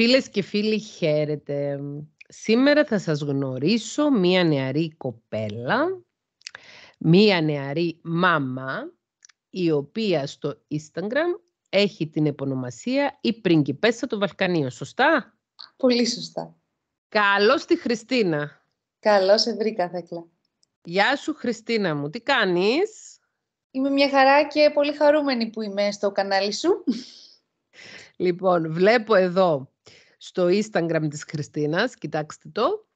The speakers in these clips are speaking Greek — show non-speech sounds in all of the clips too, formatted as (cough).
Φίλες και φίλοι, χαίρετε. Σήμερα θα σας γνωρίσω μία νεαρή κοπέλα, μία νεαρή μάμα, η οποία στο Instagram έχει την επωνομασία «Η πριγκιπέσσα του Βαλκανίου». Σωστά; Πολύ σωστά. Καλώς τη Χριστίνα. Καλώς σε βρήκα, Θέκλα. Γεια σου, Χριστίνα μου. Τι κάνεις; Είμαι μια χαρά και πολύ χαρούμενη που είμαι στο κανάλι σου. Λοιπόν, βλέπω εδώ στο Instagram της Χριστίνας, κοιτάξτε το.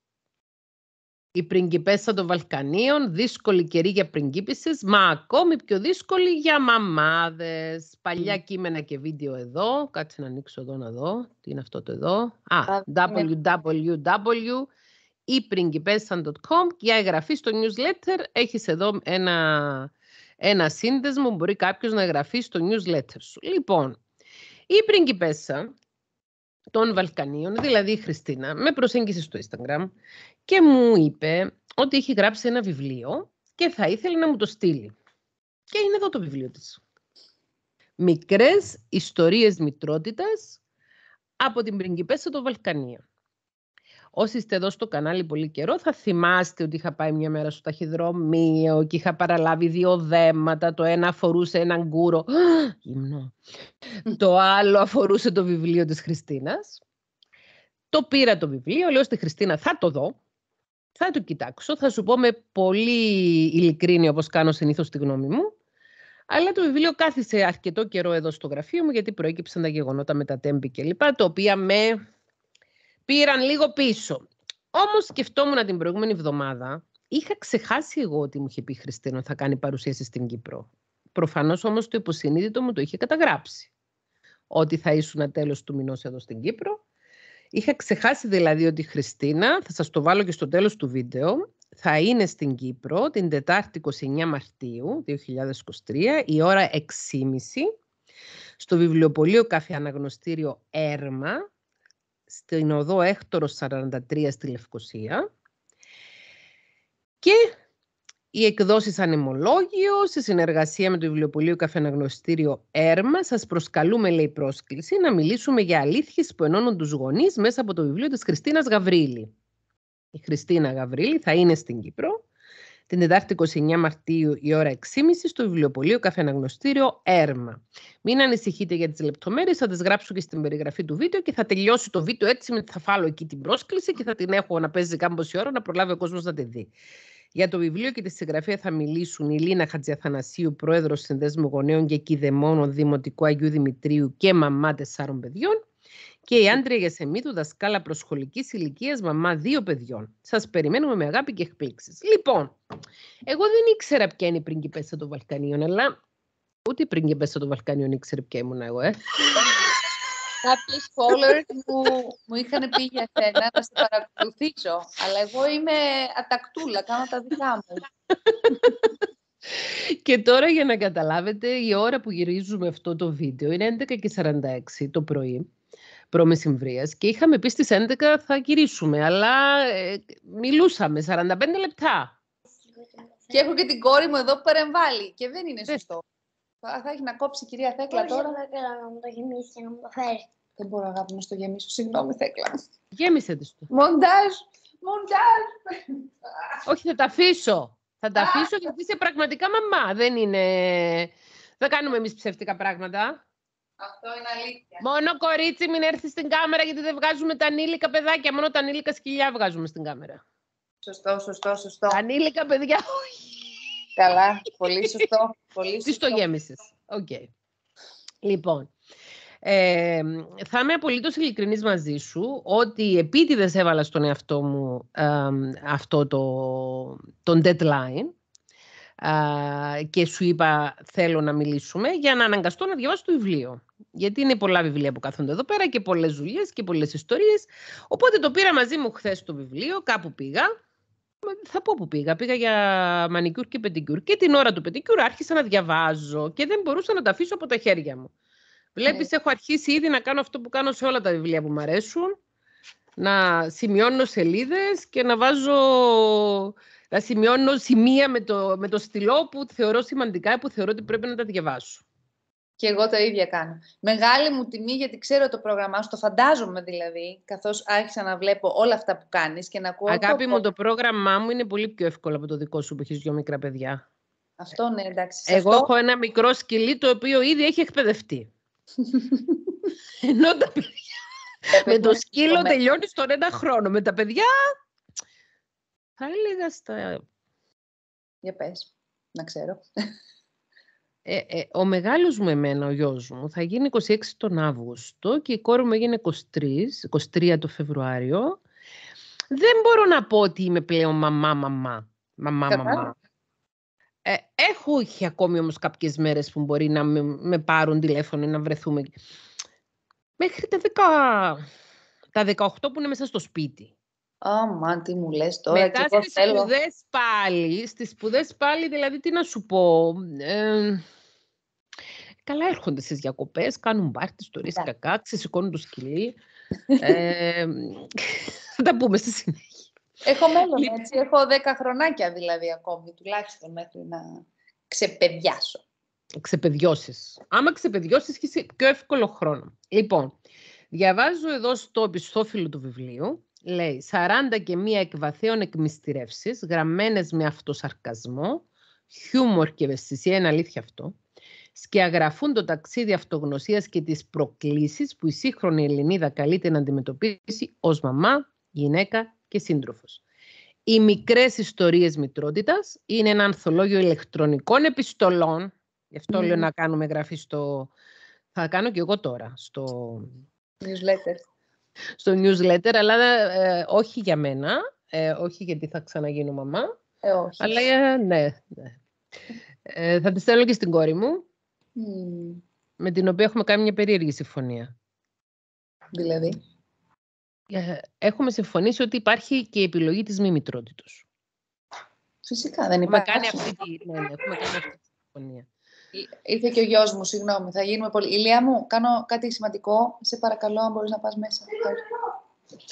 Η πριγκιπέσσα των Βαλκανίων, δύσκολη καιρή για πριγκίπισσες, μα ακόμη πιο δύσκολη για μαμάδες. Παλιά κείμενα και βίντεο εδώ. Κάτσε να ανοίξω εδώ να δω. Τι είναι αυτό το εδώ. Α, www.iprinkipesan.com Για εγγραφή στο newsletter έχεις εδώ ένα, ένα σύνδεσμο που μπορεί κάποιος να εγγραφεί στο newsletter σου. Λοιπόν, η πριγκιπέσσα των Βαλκανίων, δηλαδή η Χριστίνα, με προσέγγισε στο Instagram και μου είπε ότι έχει γράψει ένα βιβλίο και θα ήθελε να μου το στείλει. Και είναι εδώ το βιβλίο της. Μικρές ιστορίες μητρότητας από την πριγκιπέσσα των Βαλκανίων. Όσοι είστε εδώ στο κανάλι πολύ καιρό θα θυμάστε ότι είχα πάει μια μέρα στο ταχυδρομείο και είχα παραλάβει δύο δέματα. Το ένα αφορούσε έναν κούρο. (gasps) Γυμνό. το άλλο αφορούσε το βιβλίο της Χριστίνας. Το πήρα το βιβλίο, λέω στη Χριστίνα θα το δω. Θα το κοιτάξω, θα σου πω με πολύ ειλικρίνη όπως κάνω συνήθως τη γνώμη μου. Αλλά το βιβλίο κάθισε αρκετό καιρό εδώ στο γραφείο μου γιατί προέκυψαν τα γεγονότα με τα τέμπη κλπ. Τα οποία με πήραν λίγο πίσω. Όμως σκεφτόμουν την προηγούμενη εβδομάδα, είχα ξεχάσει εγώ ότι μου είχε πει Χριστίνο θα κάνει παρουσίαση στην Κύπρο. Προφανώς όμως το υποσυνείδητο μου το είχε καταγράψει. Ότι θα ήσουν τέλος του μηνός εδώ στην Κύπρο. Είχα ξεχάσει δηλαδή ότι η Χριστίνα, θα σας το βάλω και στο τέλος του βίντεο, θα είναι στην Κύπρο την Τετάρτη 29 Μαρτίου 2023, η ώρα 6.30, στο βιβλιοπωλείο Καφέ Αναγνωστήριο Έρμα, στην οδό Έκτορος 43 στη Λευκοσία και οι εκδόσεις Ανεμολόγιο, σε συνεργασία με το βιβλιοπωλείο Καφεναγνωστήριο Έρμα, σας προσκαλούμε, λέει πρόσκληση, να μιλήσουμε για αλήθειες που ενώνουν τους γονείς μέσα από το βιβλίο της Χριστίνας Γαβρίλη. Η Χριστίνα Γαβρίλη θα είναι στην Κύπρο την Τετάρτη 29 Μαρτίου η ώρα 6.30 στο βιβλιοπωλείο Καφεναγνωστήριο Έρμα. Μην ανησυχείτε για τις λεπτομέρειες, θα τις γράψω και στην περιγραφή του βίντεο και θα τελειώσει το βίντεο έτσι με θα φάλω εκεί την πρόσκληση και θα την έχω να παίζει κάμποση ώρα να προλάβει ο κόσμος να τη δει. Για το βιβλίο και τη συγγραφέα θα μιλήσουν η Λίνα Χατζιαθανασίου, πρόεδρος Συνδέσμου Γονέων και Κηδεμόνων Δημοτικού Αγίου Δημητρίου και μαμά τεσσάρων παιδιών, και η Άντρια Γεσεμίτου, δασκάλα προσχολικής ηλικίας, μαμά δύο παιδιών. Σας περιμένουμε με αγάπη και εκπλήξεις. Λοιπόν, εγώ δεν ήξερα ποια είναι η πριγκιπέσσα των Βαλκανίων, αλλά ούτε η πριγκιπέσσα των Βαλκανίων ήξερε ποια ήμουν εγώ, ε. Κάποιοι followers μου, μου είχαν πει για σένα να σε παρακολουθήσω, αλλά εγώ είμαι ατακτούλα, κάνω τα δικά μου. Και τώρα για να καταλάβετε, η ώρα που γυρίζουμε αυτό το βίντεο είναι 11.46 το πρωί προμεσημβρίας και είχαμε πει στις 11 θα γυρίσουμε, αλλά ε, μιλούσαμε 45 λεπτά. Και έχω και την κόρη μου εδώ που παρεμβάλλει και δεν είναι σωστό. Θα, έχει να κόψει η κυρία Θέκλα τώρα. Δεν θέλω να μου το γεμίσει και να μου το φέρει. Δεν μπορώ αγάπη να στο γεμίσω. Συγγνώμη Θέκλα. Γέμισε της το. Μοντάζ! Μοντάζ! Όχι, θα τα αφήσω. Θα τα αφήσω γιατί είσαι πραγματικά μαμά. Δεν είναι... Δεν κάνουμε εμείς ψεύτικα πράγματα. Αυτό είναι αλήθεια. Μόνο κορίτσι μην έρθει στην κάμερα γιατί δεν βγάζουμε τα ανήλικα παιδάκια. Μόνο τα ανήλικα σκυλιά βγάζουμε στην κάμερα. Σωστό, σωστό, σωστό. Ανήλικα παιδιά, Καλά, πολύ σωστό. Πολύ Της το γέμισες. Οκ. Λοιπόν, ε, θα είμαι απολύτως ειλικρινής μαζί σου ότι επίτηδες έβαλα στον εαυτό μου αυτό το, τον deadline και σου είπα θέλω να μιλήσουμε για να αναγκαστώ να διαβάσω το βιβλίο. Γιατί είναι πολλά βιβλία που κάθονται εδώ πέρα και πολλές δουλειές και πολλές ιστορίες. Οπότε το πήρα μαζί μου χθες το βιβλίο, κάπου πήγα. Θα πω πού πήγα. Πήγα για μανικιούρ και πεντικιούρ. Και την ώρα του πεντικιούρ άρχισα να διαβάζω και δεν μπορούσα να το αφήσω από τα χέρια μου. Βλέπεις, ναι. έχω αρχίσει ήδη να κάνω αυτό που κάνω σε όλα τα βιβλία που μου αρέσουν. Να σημειώνω σελίδες και να βάζω να σημειώνω σημεία με το, με το στυλό που θεωρώ σημαντικά, που θεωρώ ότι πρέπει να τα διαβάσω. Και εγώ το ίδιο κάνω. Μεγάλη μου τιμή γιατί ξέρω το πρόγραμμά σου, το φαντάζομαι δηλαδή, καθώς άρχισα να βλέπω όλα αυτά που κάνεις και να ακούω... Αγάπη το... μου, το πρόγραμμά μου είναι πολύ πιο εύκολο από το δικό σου που έχεις δυο μικρά παιδιά. Αυτό ναι, εντάξει. Σε Εγώ αυτό... έχω ένα μικρό σκυλί το οποίο ήδη έχει εκπαιδευτεί. (laughs) Ενώ τα παιδιά με το σκύλο με- τελειώνεις στον ένα χρόνο. Με τα παιδιά θα έλεγα στα... Για πες, να ξέρω. Ε, ε, ο μεγάλος μου εμένα, ο γιος μου, θα γίνει 26 τον Αύγουστο και η κόρη μου έγινε 23, 23 το Φεβρουάριο. Δεν μπορώ να πω ότι είμαι πλέον μαμά, μαμά. Μαμά, Κατάλαβα. μαμά. Ε, έχω είχε ακόμη όμως κάποιες μέρες που μπορεί να με, με πάρουν τηλέφωνο ή να βρεθούμε. Μέχρι τα, 10, τα 18 που είναι μέσα στο σπίτι. Ω, μα τι μου λες τώρα Μετά και εγώ στις θέλω. σπουδές πάλι, στις σπουδές πάλι, δηλαδή τι να σου πω, ε, καλά έρχονται στις διακοπές, κάνουν μπάρτι, ιστορίες Εντάξει. κακά, ξεσηκώνουν το σκυλί. (laughs) ε, θα τα πούμε στη συνέχεια. Έχω μέλλον, Λοιπόν. έτσι. Έχω 10 χρονάκια δηλαδή ακόμη, τουλάχιστον μέχρι να ξεπεδιάσω. Ξεπεδιώσεις. Άμα ξεπεδιώσεις, έχεις πιο εύκολο χρόνο. Λοιπόν, διαβάζω εδώ στο επιστόφυλλο του βιβλίου, λέει 40 και μία εκβαθέων εκμυστηρεύσεις, γραμμένες με αυτοσαρκασμό, χιούμορ και ευαισθησία, είναι αλήθεια αυτό, σκιαγραφούν το ταξίδι αυτογνωσίας και τις προκλήσεις που η σύγχρονη Ελληνίδα καλείται να αντιμετωπίσει ως μαμά, γυναίκα και σύντροφος. Οι μικρές ιστορίες μητρότητας είναι ένα ανθολόγιο ηλεκτρονικών επιστολών. Γι' αυτό λέω Μμμ. να κάνουμε γραφή στο... Θα κάνω και εγώ τώρα στο, Newsletter. Στο newsletter, αλλά ε, όχι για μένα, ε, όχι γιατί θα ξαναγίνω μαμά, Ε, όχι. αλλά ε, ναι. ναι. Ε, θα τη στέλνω και στην κόρη μου, Μμμ, με την οποία έχουμε κάνει μια περίεργη συμφωνία. δηλαδή; Ε, έχουμε συμφωνήσει ότι υπάρχει και η επιλογή της μη μητρότητος. Φυσικά, δεν Έχουμε υπάρχει. κάνει αυτή τη, ναι, ναι, έχουμε κάνει αυτή τη συμφωνία. Ήρθε και ο γιος μου, συγγνώμη. Θα γίνουμε πολύ. Ηλία μου, κάνω κάτι σημαντικό. Σε παρακαλώ, αν μπορείς να πας μέσα.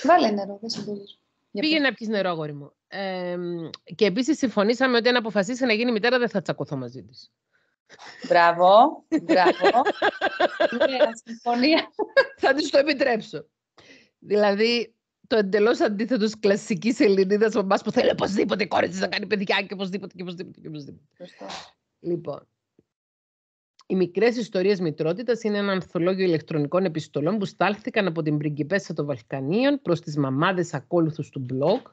Βάλε νερό, δεν σε εμποδίζω. Για Πήγαινε να πιεις νερό, αγόρι μου. Ε, και επίσης συμφωνήσαμε ότι αν αποφασίσει να γίνει μητέρα δεν θα τσακωθώ μαζί της. πες. Μπράβο, μπράβο. Ωραία, (laughs) συμφωνία. θα της το επιτρέψω. Δηλαδή, το εντελώς αντίθετος τη κλασικής Ελληνίδας μαμά που θέλει οπωσδήποτε η κόρη της να κάνει παιδιά και οπωσδήποτε και οπωσδήποτε. Και οπωσδήποτε. Σωστό. Λοιπόν, οι μικρές ιστορίες μητρότητας είναι ένα ανθολόγιο ηλεκτρονικών επιστολών που στάλθηκαν από την πριγκιπέσσα των Βαλκανίων προς τις μαμάδες ακόλουθους του blog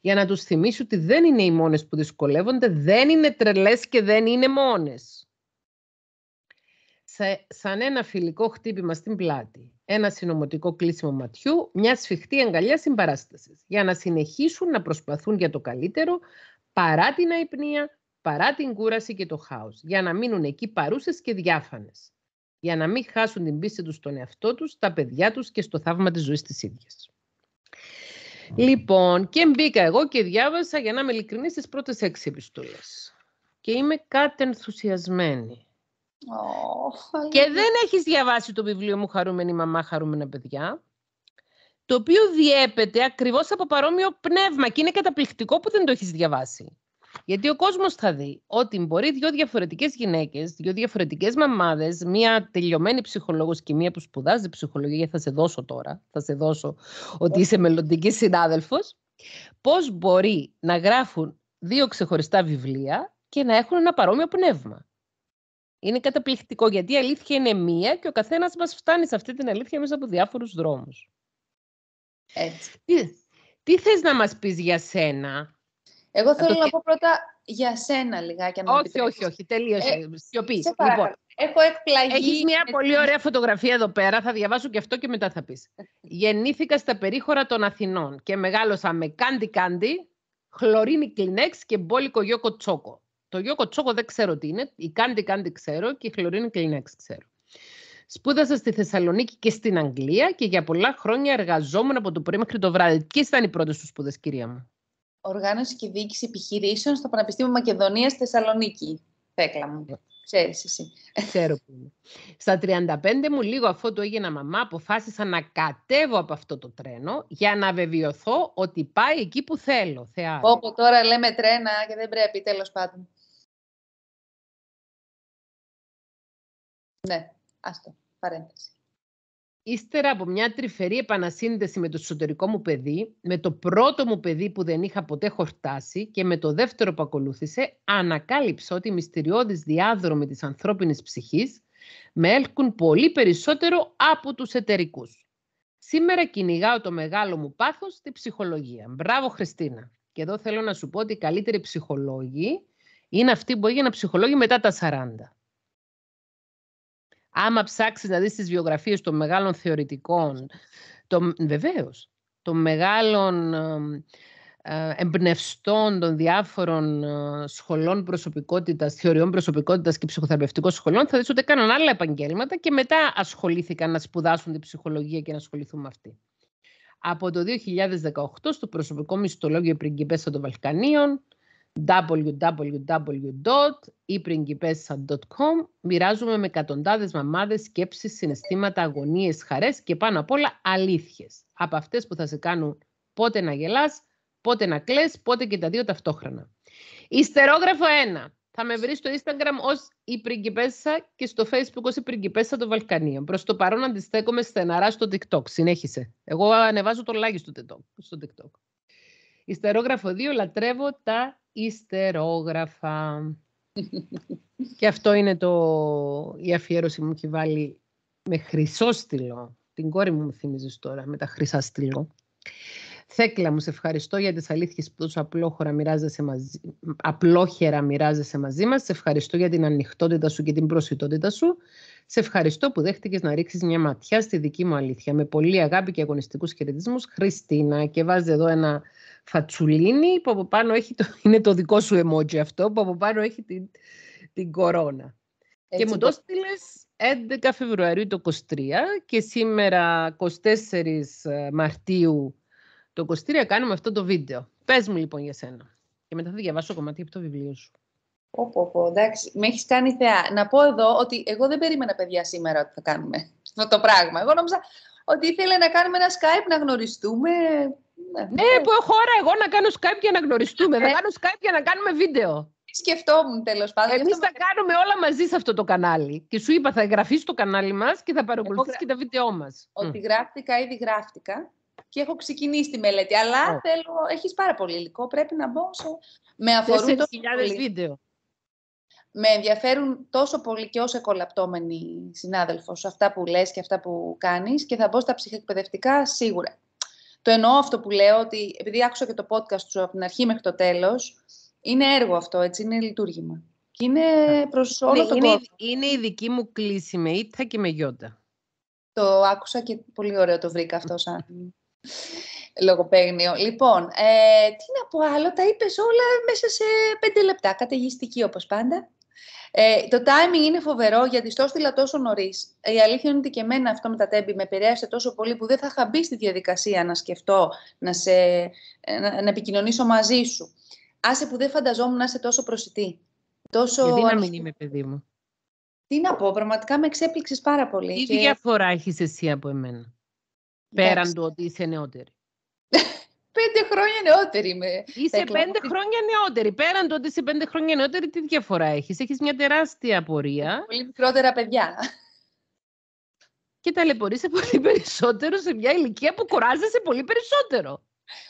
για να τους θυμίσει ότι δεν είναι οι μόνες που δυσκολεύονται, δεν είναι τρελές και δεν είναι μόνες. Σαν ένα φιλικό χτύπημα στην πλάτη, ένα συνωμοτικό κλείσιμο ματιού, μια σφιχτή αγκαλιά συμπαράστασης, για να συνεχίσουν να προσπαθούν για το καλύτερο παρά την αϊπνία, παρά την κούραση και το χάος, για να μείνουν εκεί παρούσες και διάφανες, για να μην χάσουν την πίστη τους στον εαυτό τους, τα παιδιά τους και στο θαύμα της ζωής της ίδιας. Λοιπόν, και μπήκα εγώ και διάβασα, για να είμαι ειλικρινής, τις πρώτες έξι επιστολές. Και είμαι κατενθουσιασμένη. Ω, Και δεν έχεις διαβάσει το βιβλίο μου «Χαρούμενη μαμά, χαρούμενα παιδιά», το οποίο διέπεται ακριβώς από παρόμοιο πνεύμα και είναι καταπληκτικό που δεν το έχεις διαβάσει. Γιατί ο κόσμος θα δει ότι μπορεί δύο διαφορετικές γυναίκες, δύο διαφορετικές μαμάδες, μία τελειωμένη ψυχολόγος και μία που σπουδάζει ψυχολογία, θα σε δώσω τώρα, θα σε δώσω ότι είσαι μελλοντική συνάδελφος, πώς μπορεί να γράφουν δύο ξεχωριστά βιβλία και να έχουν ένα παρόμοιο πνεύμα. Είναι καταπληκτικό γιατί η αλήθεια είναι μία και ο καθένας μας φτάνει σε αυτή την αλήθεια μέσα από διάφορους δρόμους. Έτσι. Τι, τι θες να μας πεις για σένα; Εγώ θέλω το να και- πω πρώτα για σένα λιγάκι. αν μου όχι, επιτρέπεις. όχι, όχι, τελείωσε. Ε, Σιωπής. Σε παρακαλώ. Λοιπόν, Έχω εκπλαγεί. έχεις μια με πολύ την- ωραία φωτογραφία εδώ πέρα, θα διαβάσω και αυτό και μετά θα πεις. (laughs) Γεννήθηκα στα περίχωρα των Αθηνών και μεγάλωσα με κάντι κάντι, χλωρίνη κλινέξ και μπόλικο γιόκο τσόκο. Το γιόκο τσόκο δεν ξέρω τι είναι, η κάντι κάντι ξέρω και η χλωρίνη κλινέξ ξέρω. Σπούδασα στη Θεσσαλονίκη και στην Αγγλία και για πολλά χρόνια εργαζόμουν από το πρωί μέχρι το βράδυ. Ποιες ήταν οι πρώτες σου σπουδέ, κυρία μου; Οργάνωση και διοίκηση επιχειρήσεων στο Πανεπιστήμιο Μακεδονίας στη Θεσσαλονίκη. Θέκλα μου. Ξέρεις εσύ. Ξέρω που είναι. Στα 35 μου, λίγο αφού το έγινα μαμά, αποφάσισα να κατέβω από αυτό το τρένο για να βεβαιωθώ ότι πάει εκεί που θέλω. Θεά. Όπου τώρα λέμε τρένα και δεν πρέπει, τέλος πάντων. Ναι. Άστο, παρένθεση. Ύστερα από μια τρυφερή επανασύνδεση με το εσωτερικό μου παιδί, με το πρώτο μου παιδί που δεν είχα ποτέ χορτάσει και με το δεύτερο που ακολούθησε, ανακάλυψα ότι οι μυστηριώδεις διάδρομοι της ανθρώπινης ψυχής με έλκουν πολύ περισσότερο από τους εταιρικούς. Σήμερα κυνηγάω το μεγάλο μου πάθος στη ψυχολογία. Μπράβο Χριστίνα. Και εδώ θέλω να σου πω ότι οι καλύτεροι ψυχολόγοι είναι αυτοί που έγιναν ψυχολόγοι μετά τα 40. Άμα ψάξεις να δεις τις βιογραφίες των μεγάλων θεωρητικών, των, βεβαίως, των μεγάλων ε, εμπνευστών των διάφορων ε, σχολών προσωπικότητας, θεωριών προσωπικότητας και ψυχοθεραπευτικών σχολών, θα δεις ότι έκαναν άλλα επαγγέλματα και μετά ασχολήθηκαν να σπουδάσουν την ψυχολογία και να ασχοληθούν με αυτή. Από το 2018 στο προσωπικό μισθολόγιο Πριγκιπέσα των Βαλκανίων, www.iprinkipessa.com μοιράζουμε με εκατοντάδες μαμάδες σκέψεις, συναισθήματα, αγωνίες, χαρές και πάνω απ' όλα αλήθειες. Από αυτές που θα σε κάνουν πότε να γελάς, πότε να κλαις, πότε και τα δύο ταυτόχρονα. Ιστερόγραφο 1. Θα με βρεις στο Instagram ως η πριγκιπέσα και στο Facebook ως η πριγκιπέσα των Βαλκανίων. Προς το παρόν αντιστέκομαι στεναρά στο TikTok. Συνέχισε. Εγώ ανεβάζω το like στο TikTok. Ιστερόγραφο 2. Λατρεύω τα ιστερόγραφα. (laughs) και αυτό είναι το... η αφιέρωση μου έχει βάλει με χρυσό στυλό. Την κόρη μου μου θυμίζεις τώρα με τα χρυσά στυλό. Θέκλα μου, σε ευχαριστώ για τις αλήθειες που τόσο απλόχερα μοιράζεσαι μαζί, απλόχερα μοιράζεσαι μαζί μας. Σε ευχαριστώ για την ανοιχτότητα σου και την προσιτότητα σου. Σε ευχαριστώ που δέχτηκες να ρίξεις μια ματιά στη δική μου αλήθεια. Με πολύ αγάπη και αγωνιστικούς χαιρετισμούς. Χριστίνα και βάζει εδώ ένα φατσουλίνι που από πάνω έχει το, (laughs) είναι το δικό σου emoji αυτό, που από πάνω έχει την, την κορώνα. και μου το στείλε 11 Φεβρουαρίου το 23 και σήμερα 24 ε, Μαρτίου το 23 κάνουμε αυτό το βίντεο. Πες μου λοιπόν για σένα. Και μετά θα διαβάσω κομμάτι από το βιβλίο σου. Πω, πω, εντάξει, με έχεις κάνει θεά. Να πω εδώ ότι εγώ δεν περίμενα παιδιά σήμερα ότι θα κάνουμε αυτό το πράγμα. Εγώ νόμιζα ότι ήθελε να κάνουμε ένα Skype να γνωριστούμε. Ναι, ναι που έχω ώρα εγώ να κάνω Skype για να γνωριστούμε. Θα κάνω Skype για να κάνουμε βίντεο. Σκεφτόμουν τέλος πάντων. Εμείς θα κάνουμε όλα μαζί σε αυτό το κανάλι. Και σου είπα, θα εγγραφείς στο κανάλι μας και θα παρακολουθήσει και τα βίντεό μας. Ότι γράφτηκα, ήδη γράφτηκα και έχω ξεκινήσει τη μελέτη. Αλλά oh. θέλω, έχεις πάρα πολύ υλικό, πρέπει να μπω σε... Με αφορούν το βίντεο. Με ενδιαφέρουν τόσο πολύ και ως εκολαπτώμενη συνάδελφος αυτά που λες και αυτά που κάνεις και θα μπω στα ψυχοεκπαιδευτικά σίγουρα. Το εννοώ αυτό που λέω ότι επειδή άκουσα και το podcast σου από την αρχή μέχρι το τέλος, είναι έργο αυτό, έτσι, είναι λειτουργήμα. Και είναι προς όλο ναι, τον είναι, κόσμο. Είναι η δική μου κλίση με ήττα και με γιόντα. Το άκουσα και πολύ ωραίο το βρήκα αυτό σαν λογοπαίγνιο. Λοιπόν, ε, τι να πω άλλο, τα είπες όλα μέσα σε πέντε λεπτά, καταιγιστική όπως πάντα. Ε, το timing είναι φοβερό γιατί στο έστειλα τόσο νωρίς. Η αλήθεια είναι ότι και εμένα αυτό με τα τέμπη με επηρέασε τόσο πολύ που δεν θα είχα μπει στη διαδικασία να σκεφτώ, να, σε, να, να επικοινωνήσω μαζί σου. Άσε που δεν φανταζόμουν να είσαι τόσο προσιτή. Τόσο... Γιατί να μην είμαι παιδί μου; Τι να πω, πραγματικά με εξέπληξες πάρα πολύ. Τι και... διαφορά έχεις εσύ από εμένα. Πέραν του ότι είσαι νεότερη; (laughs) πέντε χρόνια νεότερη είμαι. Είσαι πέντε χρόνια νεότερη. Πέραν του ότι είσαι πέντε χρόνια νεότερη, τι διαφορά έχεις; Έχεις μια τεράστια απορία. Πολύ μικρότερα παιδιά. Και ταλαιπωρείσαι πολύ περισσότερο σε μια ηλικία που κουράζεσαι πολύ περισσότερο.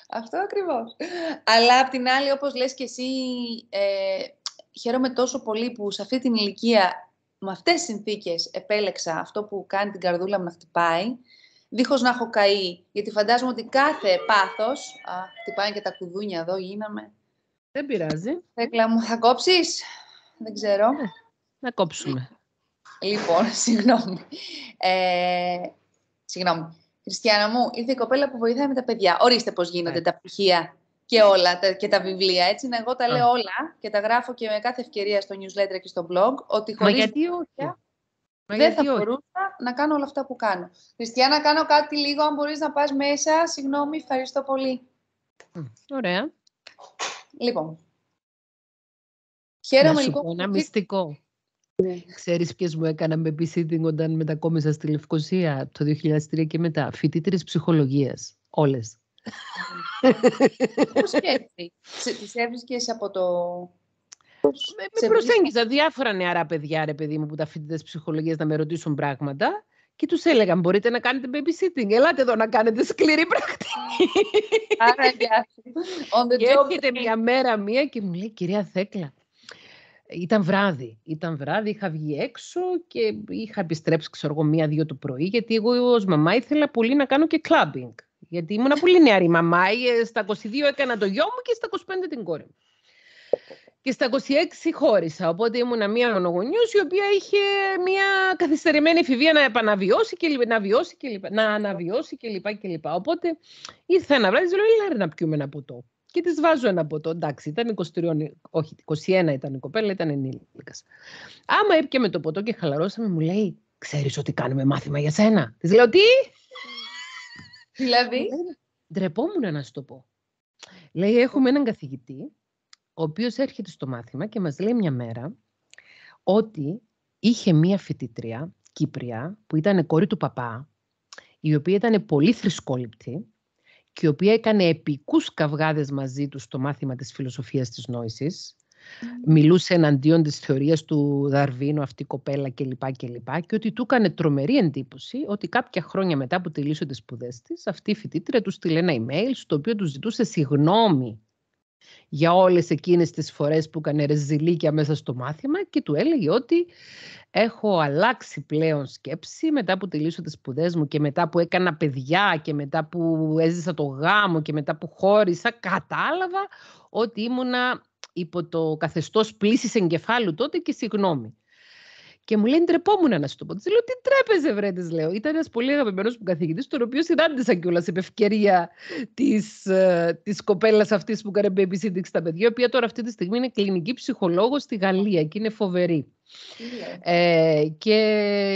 Αυτό ακριβώς. Αλλά απ' την άλλη, όπως λες και εσύ, ε, χαίρομαι τόσο πολύ που σε αυτή την ηλικία, με αυτές τις συνθήκες, επέλεξα αυτό που κάνει την καρδούλα μου να χτυπάει δίχως να έχω καεί. Γιατί φαντάζομαι ότι κάθε πάθος... Α, χτυπάνε και τα κουδούνια εδώ, γίναμε. Δεν πειράζει. Θέκλα μου, θα κόψεις; Δεν ξέρω. Ναι, να κόψουμε. Λοιπόν, (laughs) συγγνώμη. Ε, συγγνώμη. Χριστιανά μου, ήρθε η κοπέλα που βοηθάει με τα παιδιά. Ορίστε πώς γίνονται ναι. τα πτυχία και όλα τα, και τα βιβλία. Έτσι, εγώ τα λέω όλα και τα γράφω και με κάθε ευκαιρία στο newsletter και στο blog. Ότι χωρίς Μα γιατί όχι; Μα δεν θα όχι; μπορούσα να κάνω όλα αυτά που κάνω. Χριστιανά, κάνω κάτι λίγο, αν μπορείς να πας μέσα. Συγγνώμη, ευχαριστώ πολύ. Ωραία. Λοιπόν. Χαίρομαι να λοιπόν. Πω ένα μυστικό. Ναι. Ξέρεις ποιες μου έκανα με babysitting όταν μετακόμισα στη Λευκοσία το 2003 και μετά; Φοιτήτρες ψυχολογίας. Όλες. Πώς έτσι. Τις έβρισκες από το Με, με προσέγγιζα διάφορα νεαρά παιδιά, ρε παιδί μου, που τα φοιτητές ψυχολογίας να με ρωτήσουν πράγματα και τους έλεγα, μπορείτε να κάνετε babysitting, ελάτε εδώ να κάνετε σκληρή πρακτική. Άρα, on the και job έρχεται μια μέρα μία και μου λέει, κυρία Θέκλα, ήταν βράδυ. Ήταν βράδυ, είχα βγει έξω και είχα επιστρέψει, ξέρω εγώ, μία-δύο το πρωί, γιατί εγώ ως μαμά ήθελα πολύ να κάνω και clubbing. Γιατί ήμουν πολύ νεαρή μαμά. Ε, Στα 22 έκανα το γιο μου και στα 25 την κόρη μου. Και στα 26 χώρισα, οπότε ήμουν μία μονογονιός η οποία είχε μία καθυστερημένη εφηβεία να επαναβιώσει και λοιπά, να βιώσει και λοιπά, να αναβιώσει και λοιπά και λοιπά. Οπότε ήρθα ένα βράδυ, λέω, έλα να πιούμε ένα ποτό. Και της βάζω ένα ποτό. Εντάξει, ήταν 23, όχι, 21 ήταν η κοπέλα, ήταν ενήλικας. Άμα έπια με το ποτό και χαλαρώσαμε, μου λέει, ξέρεις ότι κάνουμε μάθημα για σένα. Της λέω, τι; Δηλαδή, Ντρεπόμουν να σου το πω. Λέει, έχουμε έναν καθηγητή, ο οποίος έρχεται στο μάθημα και μας λέει μια μέρα ότι είχε μία φοιτήτρια, Κύπρια, που ήταν κόρη του παπά, η οποία ήταν πολύ θρησκόληπτη και η οποία έκανε επικούς καυγάδες μαζί του στο μάθημα της φιλοσοφίας της νόησης. Μιλούσε εναντίον της θεωρίας του Δαρβίνου, αυτή η κοπέλα κλπ. κλπ. Και ότι του έκανε τρομερή εντύπωση ότι κάποια χρόνια μετά που τελείωσε τις σπουδές της, αυτή η φοιτήτρια τους στείλε ένα email στο οποίο τους ζητούσε συγνώμη για όλες εκείνες τις φορές που έκανε ρεζιλίκια μέσα στο μάθημα και του έλεγε ότι έχω αλλάξει πλέον σκέψη μετά που τελείωσα τις σπουδές μου και μετά που έκανα παιδιά και μετά που έζησα το γάμο και μετά που χώρισα κατάλαβα ότι ήμουνα υπό το καθεστώς πλήσης εγκεφάλου τότε και συγγνώμη. Και μου λέει, ντρεπόμουν να σου το πω. Της λέω, τι τρέπεζε, βρε, της λέω. Ήταν ένας πολύ αγαπημένος μου καθηγητής, τον οποίο συνάντησα κιόλας επ' ευκαιρία της της κοπέλας αυτής που έκανε babysitting στα παιδιά, η οποία τώρα αυτή τη στιγμή είναι κλινική ψυχολόγος στη Γαλλία και είναι φοβερή. Ε, και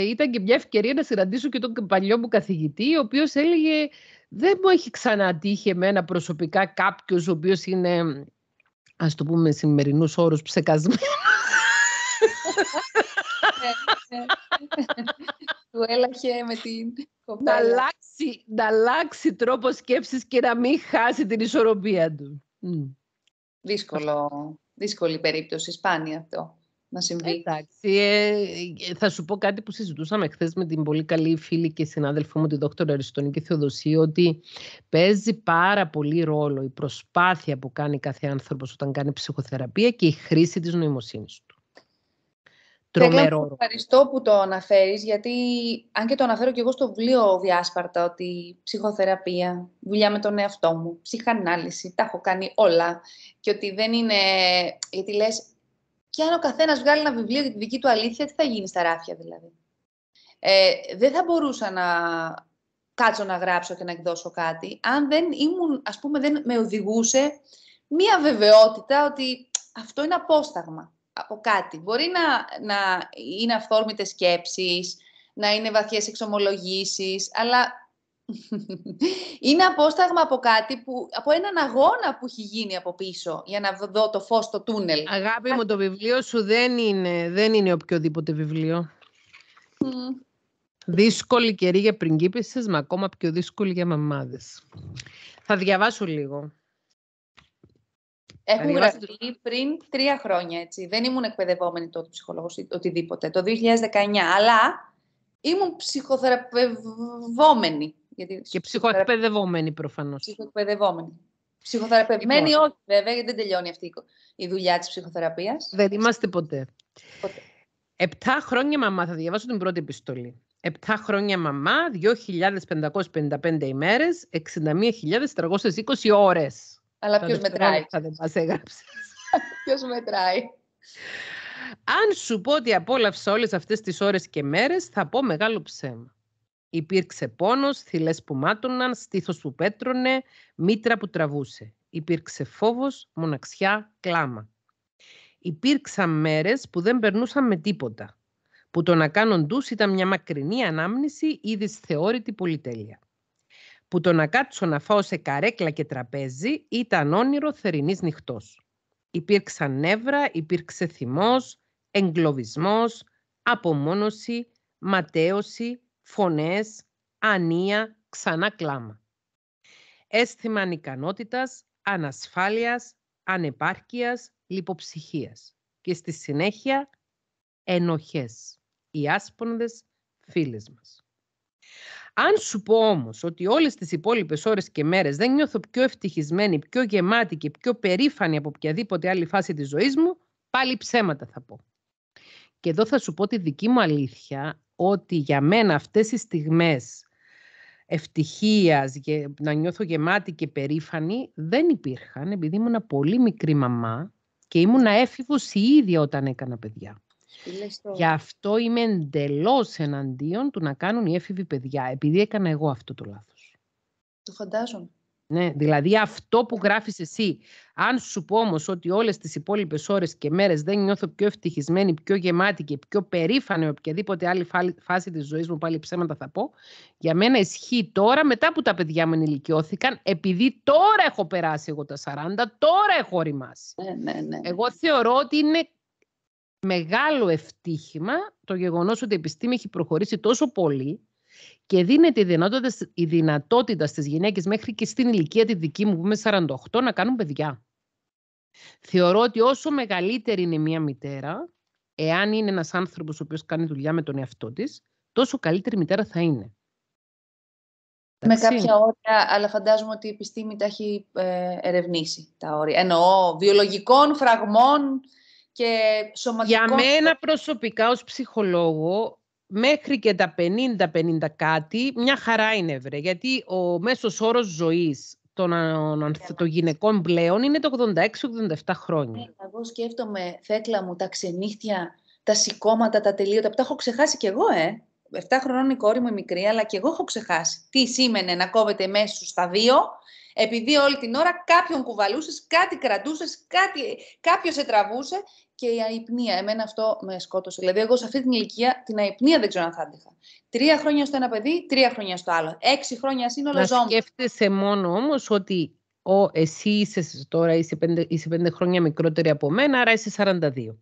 ήταν και μια ευκαιρία να συναντήσω και τον παλιό μου καθηγητή, ο οποίος έλεγε, δεν μου έχει ξανατύχει εμένα προσωπικά κάποιος ο οποίος είναι, ας το πούμε με σημερινούς όρους, ψεκασμένος. Του έλαχε με την να κοπέλα. αλλάξει, να αλλάξει τρόπο σκέψης και να μην χάσει την ισορροπία του. Μμ. Δύσκολο, δύσκολη περίπτωση, σπάνια αυτό να συμβεί. Εντάξει, ε, ε, θα σου πω κάτι που συζητούσαμε χθες με την πολύ καλή φίλη και συνάδελφό μου, τη δόκτωρα Αριστονίκη Θεοδοσία, ότι παίζει πάρα πολύ ρόλο η προσπάθεια που κάνει κάθε άνθρωπος όταν κάνει ψυχοθεραπεία και η χρήση της νοημοσύνης του. Τρομερό. Τρομερό. ρόλο. Ευχαριστώ που το αναφέρεις, γιατί αν και το αναφέρω και εγώ στο βιβλίο διάσπαρτα, ότι ψυχοθεραπεία, δουλειά με τον εαυτό μου, ψυχανάλυση, τα έχω κάνει όλα. Και ότι δεν είναι, γιατί λες, και αν ο καθένας βγάλει ένα βιβλίο για τη δική του αλήθεια, τι θα γίνει στα ράφια δηλαδή. Ε, δεν θα μπορούσα να κάτσω να γράψω και να εκδώσω κάτι, αν δεν ήμουν, ας πούμε, δεν με οδηγούσε μία βεβαιότητα ότι αυτό είναι απόσταγμα από κάτι. Μπορεί να, να είναι αυθόρμητες σκέψεις, να είναι βαθιές εξομολογήσεις, αλλά (laughs) είναι απόσταγμα από κάτι, που, από έναν αγώνα που έχει γίνει από πίσω για να δω το φως στο τούνελ. Αγάπη μου, το βιβλίο σου δεν είναι, δεν είναι οποιοδήποτε βιβλίο. Μμ. Δύσκολη καιρή για πριγκίπισσες, μα ακόμα πιο δύσκολη για μαμάδες. Θα διαβάσω λίγο. Έχουν διαβάσετε γραφτεί πριν τρία χρόνια, έτσι. Δεν ήμουν εκπαιδευόμενη τότε ψυχολόγος ή οτιδήποτε, το 2019, αλλά ήμουν ψυχοθεραπευόμενη. Γιατί Και ψυχοεκπαιδευόμενη προφανώς. Ψυχοεκπαιδευόμενη. Ψυχοθεραπευμένη Λοιπόν. όχι βέβαια, γιατί δεν τελειώνει αυτή η κο- η δουλειά της ψυχοθεραπείας. Δεν είμαστε ποτέ. Ποτέ. Επτά χρόνια μαμά, θα διαβάσω την πρώτη επιστολή. Επτά χρόνια μαμά, 2.555 ημέρες, 61.320 ώρες. Αλλά Τα ποιος μετράει; δευτερόλεπτα δεν μας έγραψες. (laughs) Ποιος μετράει; Αν σου πω ότι απόλαυσα όλες αυτές τις ώρες και μέρες, θα πω μεγάλο ψέμα. Υπήρξε πόνος, θυλές που μάτωναν, στήθος που πέτρωνε, μήτρα που τραβούσε. Υπήρξε φόβος, μοναξιά, κλάμα. Υπήρξαν μέρες που δεν περνούσαν με τίποτα. Που το να κάνω ντους ήταν μια μακρινή ανάμνηση ή δυσθεώρητη πολυτέλεια. Που το να κάτσω να φάω σε καρέκλα και τραπέζι ήταν όνειρο θερινής νυχτός. Υπήρξαν νεύρα, υπήρξε θυμός, εγκλωβισμός, απομόνωση, ματέωση, φωνές, ανία, ξανά κλάμα. Αίσθημα ανικανότητας, ανασφάλειας, ανεπάρκειας, λιποψυχίας. και στη συνέχεια ενοχές. Οι άσπονδες φίλες μας. Αν σου πω όμως ότι όλες τις υπόλοιπες ώρες και μέρες δεν νιώθω πιο ευτυχισμένη, πιο γεμάτη και πιο περήφανη από οποιαδήποτε άλλη φάση της ζωής μου, πάλι ψέματα θα πω. Και εδώ θα σου πω τη δική μου αλήθεια, ότι για μένα αυτές οι στιγμές ευτυχίας, να νιώθω γεμάτη και περήφανη, δεν υπήρχαν, επειδή ήμουν πολύ μικρή μαμά και ήμουν έφηβος η ίδια όταν έκανα παιδιά. Γι' αυτό είμαι εντελώς εναντίον του να κάνουν οι έφηβοι παιδιά, επειδή έκανα εγώ αυτό το λάθος. Το φαντάζομαι. Ναι, δηλαδή αυτό που γράφεις εσύ, αν σου πω όμως ότι όλες τις υπόλοιπες ώρες και μέρες δεν νιώθω πιο ευτυχισμένη, πιο γεμάτη και πιο περήφανη με οποιαδήποτε άλλη φάση της ζωής μου, πάλι ψέματα θα πω, για μένα ισχύει τώρα μετά που τα παιδιά μου ενηλικιώθηκαν, επειδή τώρα έχω περάσει εγώ τα 40, τώρα έχω οριμάσει. Ναι, ναι, ναι. Εγώ θεωρώ ότι είναι μεγάλο ευτύχημα το γεγονός ότι η επιστήμη έχει προχωρήσει τόσο πολύ και δίνεται η δυνατότητα, η δυνατότητα στις γυναίκες μέχρι και στην ηλικία τη δική μου που είμαι 48 να κάνουν παιδιά. Θεωρώ ότι όσο μεγαλύτερη είναι μια μητέρα, εάν είναι ένας άνθρωπος ο οποίος κάνει δουλειά με τον εαυτό της, τόσο καλύτερη μητέρα θα είναι. Με κάποια όρια, αλλά φαντάζομαι ότι η επιστήμη τα έχει ε, ερευνήσει τα όρια. Εννοώ βιολογικών φραγμών και σωματικών... Για μένα προσωπικά ως ψυχολόγο, μέχρι και τα 50-50 κάτι, μια χαρά είναι βρε. Γιατί ο μέσος όρος ζωής των, των γυναικών πλέον είναι το 86-87 χρόνια. Ναι, εγώ σκέφτομαι, Θέκλα μου, τα ξενύχτια, τα σηκώματα, τα τελείωτα, που τα έχω ξεχάσει κι εγώ, ε. 7 χρονών η κόρη μου μικρή, αλλά και εγώ έχω ξεχάσει. Τι σήμαινε να κόβεται μέσα στα δύο, επειδή όλη την ώρα κάποιον κουβαλούσες, κάτι κρατούσες, κάτι, κάποιος σε τραβούσε και η αϊπνία. Εμένα αυτό με σκότωσε. Δηλαδή, εγώ σε αυτή την ηλικία την αϊπνία δεν ξέρω αν θα άντεχα. Τρία χρόνια στο ένα παιδί, τρία χρόνια στο άλλο. Έξι χρόνια σύνολο Να σκέφτεσαι μόνο όμως ότι ο, εσύ είσαι τώρα είσαι πέντε, είσαι πέντε χρόνια μικρότερη από μένα, άρα είσαι 42.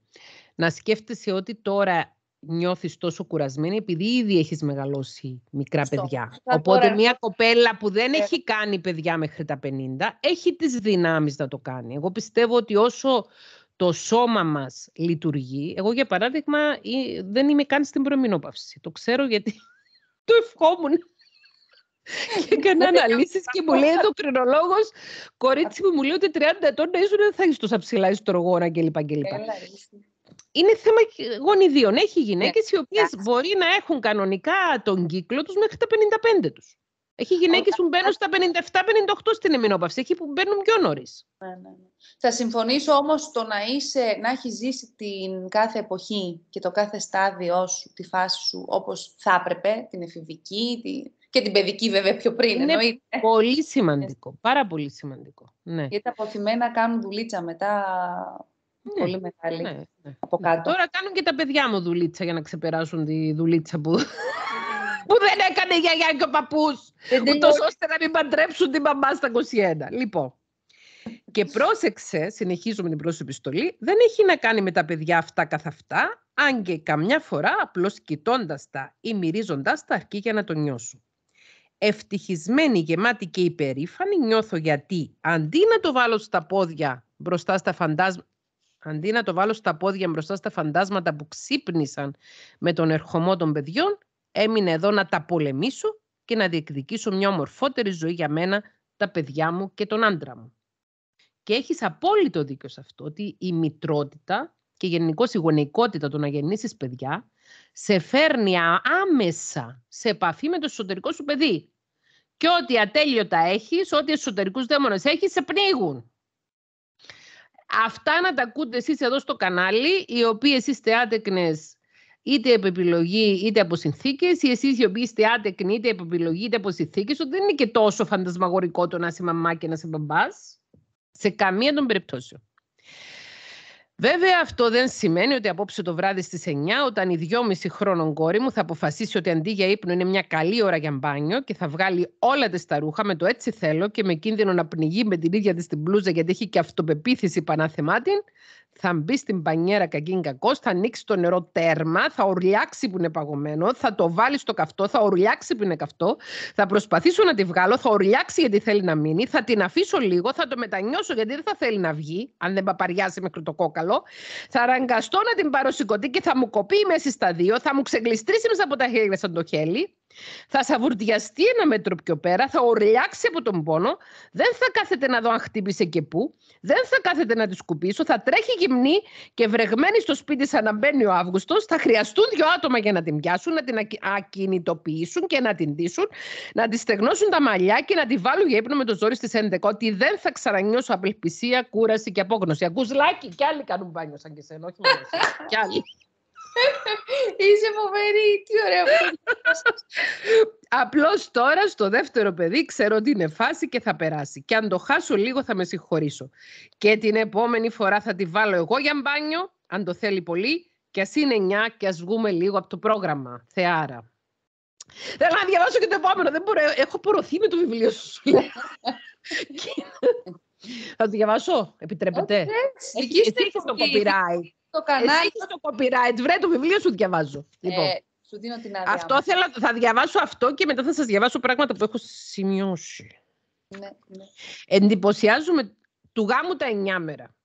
Να σκέφτεσαι ότι τώρα νιώθεις τόσο κουρασμένη επειδή ήδη έχεις μεγαλώσει μικρά παιδιά. Οπότε μια κοπέλα που δεν έχει κάνει παιδιά μέχρι τα 50 έχει τις δυνάμεις να το κάνει. Εγώ πιστεύω ότι όσο το σώμα μας λειτουργεί, εγώ για παράδειγμα δεν είμαι καν στην προμηνόπαυση. Το ξέρω γιατί (laughs) το ευχόμουν. (laughs) και έκανα αναλύσεις και μου λέει ο κρινολόγο, κορίτσι μου, μου λέει ότι 30 ετών να ήσουν δεν θα έχεις τόσα ψηλά ιστρογόνα κλπ είναι θέμα γονιδίων. Έχει γυναίκες οι οποίες μπορεί να έχουν κανονικά τον κύκλο τους μέχρι τα 55 τους. Έχει γυναίκες που μπαίνουν στα 57-58 στην εμεινόπαυση. Έχει που μπαίνουν πιο νωρίς. Ναι, ναι, ναι. Θα συμφωνήσω όμως το να, είσαι, να έχεις ζήσει την κάθε εποχή και το κάθε στάδιο σου, τη φάση σου όπως θα έπρεπε, την εφηβική τη... και την παιδική βέβαια πιο πριν. Είναι εννοείται. πολύ σημαντικό. Πάρα πολύ σημαντικό. Ναι. Γιατί τα αποθυμένα κάνουν δουλίτσα μετά ναι, πολύ μεγάλη ναι, ναι, από ναι. κάτω. Τώρα κάνουν και τα παιδιά μου δουλίτσα για να ξεπεράσουν τη δουλίτσα που, (laughs) που δεν έκανε η γιαγιά και ο παππούς. Ούτως ώστε να μην παντρέψουν την μαμά στα 21. Λοιπόν, και πρόσεξε, συνεχίζω με την πρόσωπη επιστολή, δεν έχει να κάνει με τα παιδιά αυτά καθ' αυτά, αν και καμιά φορά απλώς κοιτώντας τα ή μυρίζοντά τα αρκεί για να το νιώσω. Ευτυχισμένη, γεμάτη και υπερήφανη νιώθω γιατί αντί να το βάλω στα πόδια μπροστά στα φαντάσματα, Αντί να το βάλω στα πόδια μπροστά στα φαντάσματα που ξύπνησαν με τον ερχομό των παιδιών, έμεινε εδώ να τα πολεμήσω και να διεκδικήσω μια ομορφότερη ζωή για μένα, τα παιδιά μου και τον άντρα μου. Και έχεις απόλυτο δίκιο σε αυτό, ότι η μητρότητα και γενικώ η γονεϊκότητα το να γεννήσεις παιδιά σε φέρνει άμεσα σε επαφή με το εσωτερικό σου παιδί. Και ό,τι ατέλειωτα έχεις, ό,τι εσωτερικούς δαίμονες έχεις, σε πνίγουν. Αυτά να τα ακούτε εσείς εδώ στο κανάλι, οι οποίες είστε άτεκνες είτε από επιλογή είτε από συνθήκες, ή εσείς οι οποίοι είστε άτεκνοι είτε από επιλογή είτε από συνθήκες, ότι δεν είναι και τόσο φαντασμαγορικό το να είσαι μαμά και να είσαι μπαμπάς. Σε καμία των περιπτώσεων. Βέβαια, αυτό δεν σημαίνει ότι απόψε το βράδυ στις 9, όταν η δυόμιση χρόνων κόρη μου θα αποφασίσει ότι αντί για ύπνο είναι μια καλή ώρα για μπάνιο και θα βγάλει όλα της τα ρούχα με το έτσι θέλω και με κίνδυνο να πνιγεί με την ίδια της την μπλούζα γιατί έχει και αυτοπεποίθηση πανάθεμά την, θα μπει στην πανιέρα κακήν κακός, θα ανοίξει το νερό τέρμα, θα ορλιάξει που είναι παγωμένο, θα το βάλει στο καυτό, θα ορλιάξει που είναι καυτό, θα προσπαθήσω να τη βγάλω, θα ορλιάξει γιατί θέλει να μείνει, θα την αφήσω λίγο, θα το μετανιώσω γιατί δεν θα θέλει να βγει, αν δεν παπαριάσει μέχρι το κόκαλο, θα αναγκαστώ να την πάρω σηκωτή και θα μου κοπεί μέσα στα δύο, θα μου ξεγλιστρήσει μέσα από τα χέρια σαν το χέλι, θα σαβουρδιαστεί ένα μέτρο πιο πέρα, θα ορλιάξει από τον πόνο, δεν θα κάθεται να δω αν χτύπησε και πού, δεν θα κάθεται να τη σκουπίσω, θα τρέχει γυμνή και βρεγμένη στο σπίτι σαν να μπαίνει ο Αύγουστος. Θα χρειαστούν δύο άτομα για να την πιάσουν, να την ακινητοποιήσουν και να την ντύσουν, να τη στεγνώσουν τα μαλλιά και να τη βάλουν για ύπνο με το ζόρι στις 11. Ότι δεν θα ξανανιώσω απελπισία, κούραση και απόγνωση. Ακούς λάκι, κι άλλοι κάνουν μπάνιο σαν και σένα, όχι μόνο κι άλλοι. Είσαι φοβερή, τι ωραίο Απλώς τώρα στο δεύτερο παιδί ξέρω ότι είναι φάση και θα περάσει. Και αν το χάσω λίγο θα με συγχωρήσω. Και την επόμενη φορά θα τη βάλω εγώ για μπάνιο, αν το θέλει πολύ, και ας είναι 9 και ας βγούμε λίγο από το πρόγραμμα. Θεάρα. Θέλω να διαβάσω και το επόμενο. Δεν μπορώ. Έχω πορωθεί με το βιβλίο σου. (laughs) θα το διαβάσω, επιτρέπετε; Εκεί Εσύ το copyright το κανάλι. Εσύ το copyright. Βρε το βιβλίο σου διαβάζω. Ε, λοιπόν, σου δίνω την άδεια. Αυτό θέλω, θα διαβάσω αυτό και μετά θα σας διαβάσω πράγματα που έχω σημειώσει. Ναι, ναι. Εντυπωσιάζουμε του γάμου τα εννιά μέρα.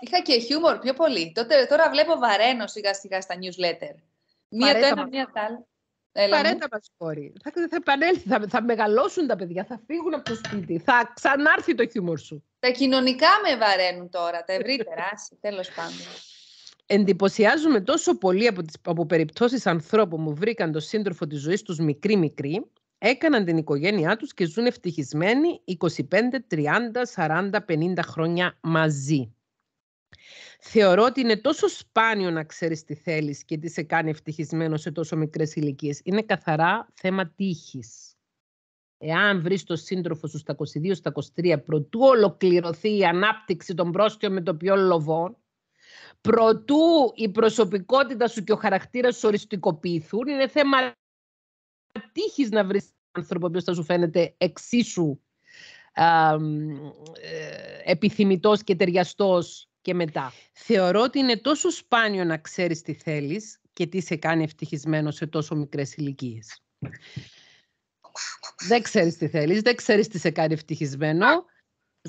Είχα και χιούμορ πιο πολύ. Τότε, τώρα βλέπω βαραίνω σιγά σιγά στα newsletter. Μία το ένα, μία το άλλο. Παρέτα μας κόρη. Θα, θα επανέλθει, θα, θα μεγαλώσουν τα παιδιά, θα φύγουν από το σπίτι, θα ξανάρθει το χιούμορ σου. Τα κοινωνικά με βαραίνουν τώρα, τα ευρύτερα, τέλος πάντων. Εντυπωσιάζουμε τόσο πολύ από, τις, από περιπτώσεις ανθρώπων που βρήκαν το σύντροφο της ζωής τους μικρή-μικρή, έκαναν την οικογένειά τους και ζουν ευτυχισμένοι 25, 30, 40, 50 χρόνια μαζί. Θεωρώ ότι είναι τόσο σπάνιο να ξέρεις τι θέλεις και τι σε κάνει ευτυχισμένος σε τόσο μικρές ηλικίες. Είναι καθαρά θέμα τύχης. Εάν βρεις το σύντροφο σου στα 22, στα 23, προτού ολοκληρωθεί η ανάπτυξη των πρόστιων με το πιο λοβών, προτού η προσωπικότητα σου και ο χαρακτήρας σου οριστικοποιηθούν, είναι θέμα τύχης να βρεις άνθρωπο που θα σου φαίνεται εξίσου ε, επιθυμητός και ταιριαστός και μετά. Θεωρώ ότι είναι τόσο σπάνιο να ξέρεις τι θέλεις και τι σε κάνει ευτυχισμένο σε τόσο μικρές ηλικίες. Δεν ξέρεις τι θέλεις, δεν ξέρεις τι σε κάνει ευτυχισμένο.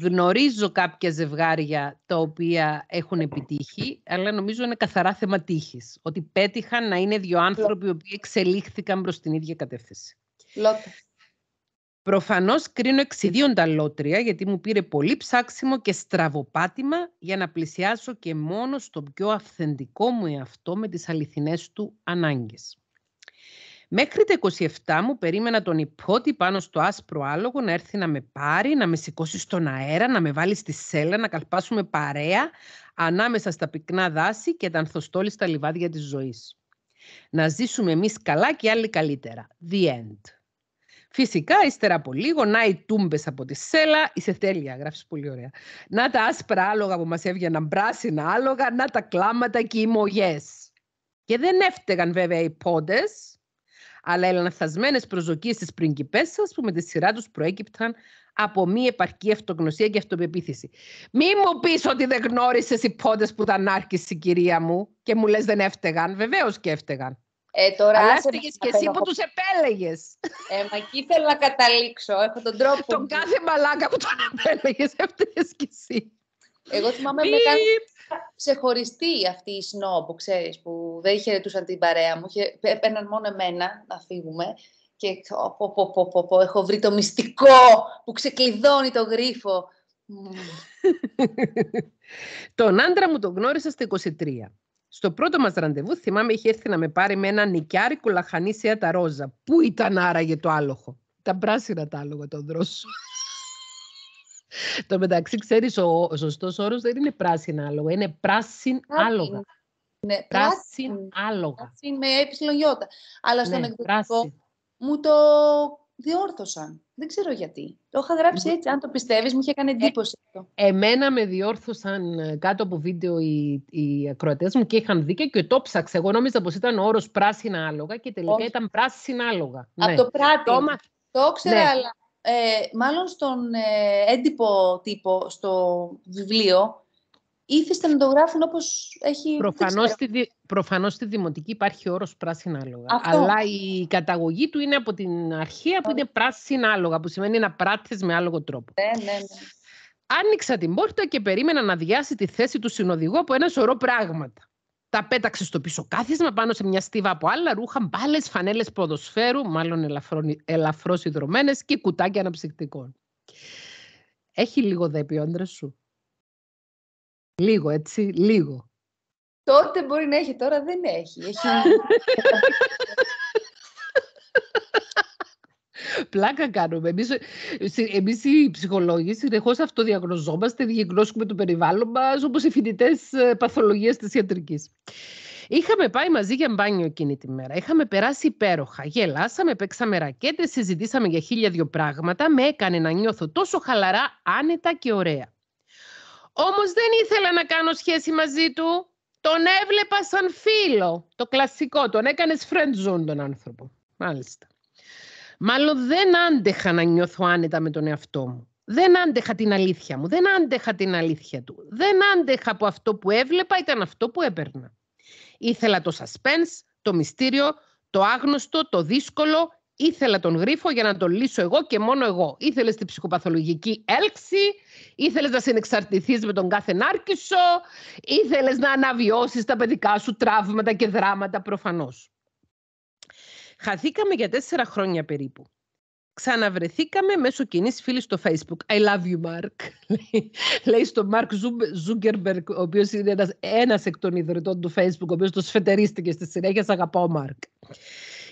Γνωρίζω κάποια ζευγάρια τα οποία έχουν επιτύχει, αλλά νομίζω είναι καθαρά θέμα τύχης. Ότι πέτυχαν να είναι δύο άνθρωποι οι οποίοι εξελίχθηκαν προς την ίδια κατεύθυνση. Λότε. Προφανώς κρίνω εξιδίοντα λότρια γιατί μου πήρε πολύ ψάξιμο και στραβοπάτημα για να πλησιάσω και μόνο στο πιο αυθεντικό μου εαυτό με τις αληθινές του ανάγκες. Μέχρι τα 27 μου περίμενα τον υπότι πάνω στο άσπρο άλογο να έρθει να με πάρει, να με σηκώσει στον αέρα, να με βάλει στη σέλα, να καλπάσουμε παρέα ανάμεσα στα πυκνά δάση και τα ανθοστόλιστα λιβάδια της ζωής. Να ζήσουμε εμείς καλά και άλλοι καλύτερα. The end. Φυσικά, ύστερα από λίγο, να οι τούμπες από τη σέλα. Είσαι τέλεια, γράφεις πολύ ωραία. Να τα άσπρα άλογα που μας έβγαιναν πράσινα άλογα, να τα κλάματα και οι μογιές. Και δεν έφταιγαν βέβαια οι πόντες, αλλά οι λανθασμένες προσδοκίες τη πριγκιπέσσα που με τη σειρά τους προέκυπταν από μη επαρκή αυτογνωσία και αυτοπεποίθηση. Μη μου πεις ότι δεν γνώρισες οι πόντες που ήταν άρχιση, κυρία μου, και μου λες δεν έφταιγαν. Βεβαίως και έφταιγαν. Ε, τώρα Αλλά έφταιγες και εσύ που τους επέλεγες. Ε, μα εκεί θέλω να καταλήξω. Έχω τον τρόπο. τον κάθε μαλάκα που τον επέλεγες, έφταιγες και εσύ. Εγώ θυμάμαι με κάνει ξεχωριστή αυτή η σνό που ξέρεις, που δεν χαιρετούσαν την παρέα μου. Έπαιρναν μόνο εμένα να φύγουμε. Και πω, πω, πω, πω, πω, έχω βρει το μυστικό που ξεκλειδώνει το γρίφο. (laughs) τον άντρα μου τον γνώρισα στα 23. Στο πρώτο μας ραντεβού θυμάμαι είχε έρθει να με πάρει με ένα νικιάρικο λαχανίσια τα ρόζα. Πού ήταν άραγε το άλογο; Τα πράσινα τα άλογα το δρόσο. το μεταξύ ξέρεις ο, ο σωστός όρος δεν είναι πράσινα άλογα, είναι πράσιν άλογα. Ναι, πράσιν άλογα. Πράσιν με επισλογιώτα. Αλλά στον ναι, εκδοτικό μου το διόρθωσαν. Δεν ξέρω γιατί. Το είχα γράψει έτσι. Αν το πιστεύεις, μου είχε κάνει ε, εντύπωση αυτό. Εμένα με διόρθωσαν ε, κάτω από βίντεο οι, οι ακροατές μου και είχαν δίκιο και το ψάξα. Εγώ νόμιζα πως ήταν ο όρος πράσινα άλογα και τελικά ήταν πράσινα άλογα. Από ναι. το πράτη. Το, το ήξερα, ναι. αλλά ε, μάλλον στον ε, έντυπο τύπο, στο βιβλίο, ήθεστε να το γράφουν όπως έχει... Προφανώς στη, δη- προφανώς στη δημοτική υπάρχει όρος πράσινα άλογα. Αυτό. Αλλά η καταγωγή του είναι από την αρχαία που είναι πράσινα άλογα, που σημαίνει να πράττεις με άλογο τρόπο. Ναι, ναι, ναι. Άνοιξα την πόρτα και περίμενα να αδειάσει τη θέση του συνοδηγού από ένα σωρό πράγματα. Τα πέταξε στο πίσω κάθισμα πάνω σε μια στίβα από άλλα ρούχα, μπάλες, φανέλες ποδοσφαίρου, μάλλον ελαφρώς ιδρωμένες και κουτάκια αναψυκτικών. Έχει λίγο δέπει ο άντρα σου. Λίγο, έτσι, λίγο. Τότε μπορεί να έχει, τώρα δεν έχει. έχει... Πλάκα κάνουμε. Εμείς, εμείς οι ψυχολόγοι συνεχώς αυτοδιαγνωζόμαστε, διαγνώσκουμε το περιβάλλον μας, όπως οι φοιτητές παθολογίας της ιατρικής. Είχαμε πάει μαζί για μπάνιο εκείνη τη μέρα. Είχαμε περάσει υπέροχα. Γελάσαμε, παίξαμε ρακέτες, συζητήσαμε για χίλια δυο πράγματα. Με έκανε να νιώθω τόσο χαλαρά, άνετα και ωραία. Όμως δεν ήθελα να κάνω σχέση μαζί του. Τον έβλεπα σαν φίλο. Το κλασικό. Τον έκανες friend zone τον άνθρωπο. Μάλιστα. Μάλλον δεν άντεχα να νιώθω άνετα με τον εαυτό μου. Δεν άντεχα την αλήθεια μου. Δεν άντεχα την αλήθεια του. Δεν άντεχα που αυτό που έβλεπα ήταν αυτό που έπαιρνα. Ήθελα το suspense, το μυστήριο, το άγνωστο, το δύσκολο. Ήθελα τον γρίφο για να τον λύσω εγώ και μόνο εγώ. Ήθελες την ψυχοπαθολογική έλξη, ήθελες να συνεξαρτηθείς με τον κάθε νάρκισο, ήθελες να αναβιώσεις τα παιδικά σου τραύματα και δράματα προφανώς. Χαθήκαμε για τέσσερα χρόνια περίπου. Ξαναβρεθήκαμε μέσω κοινής φίλης στο Facebook. I love you, Mark. Λέει στο Mark Zuckerberg, ο οποίος είναι ένας, ένας εκ των ιδρυτών του Facebook, ο οποίος το σφετερίστηκε στη συνέχεια. Σ' αγαπάω, Mark.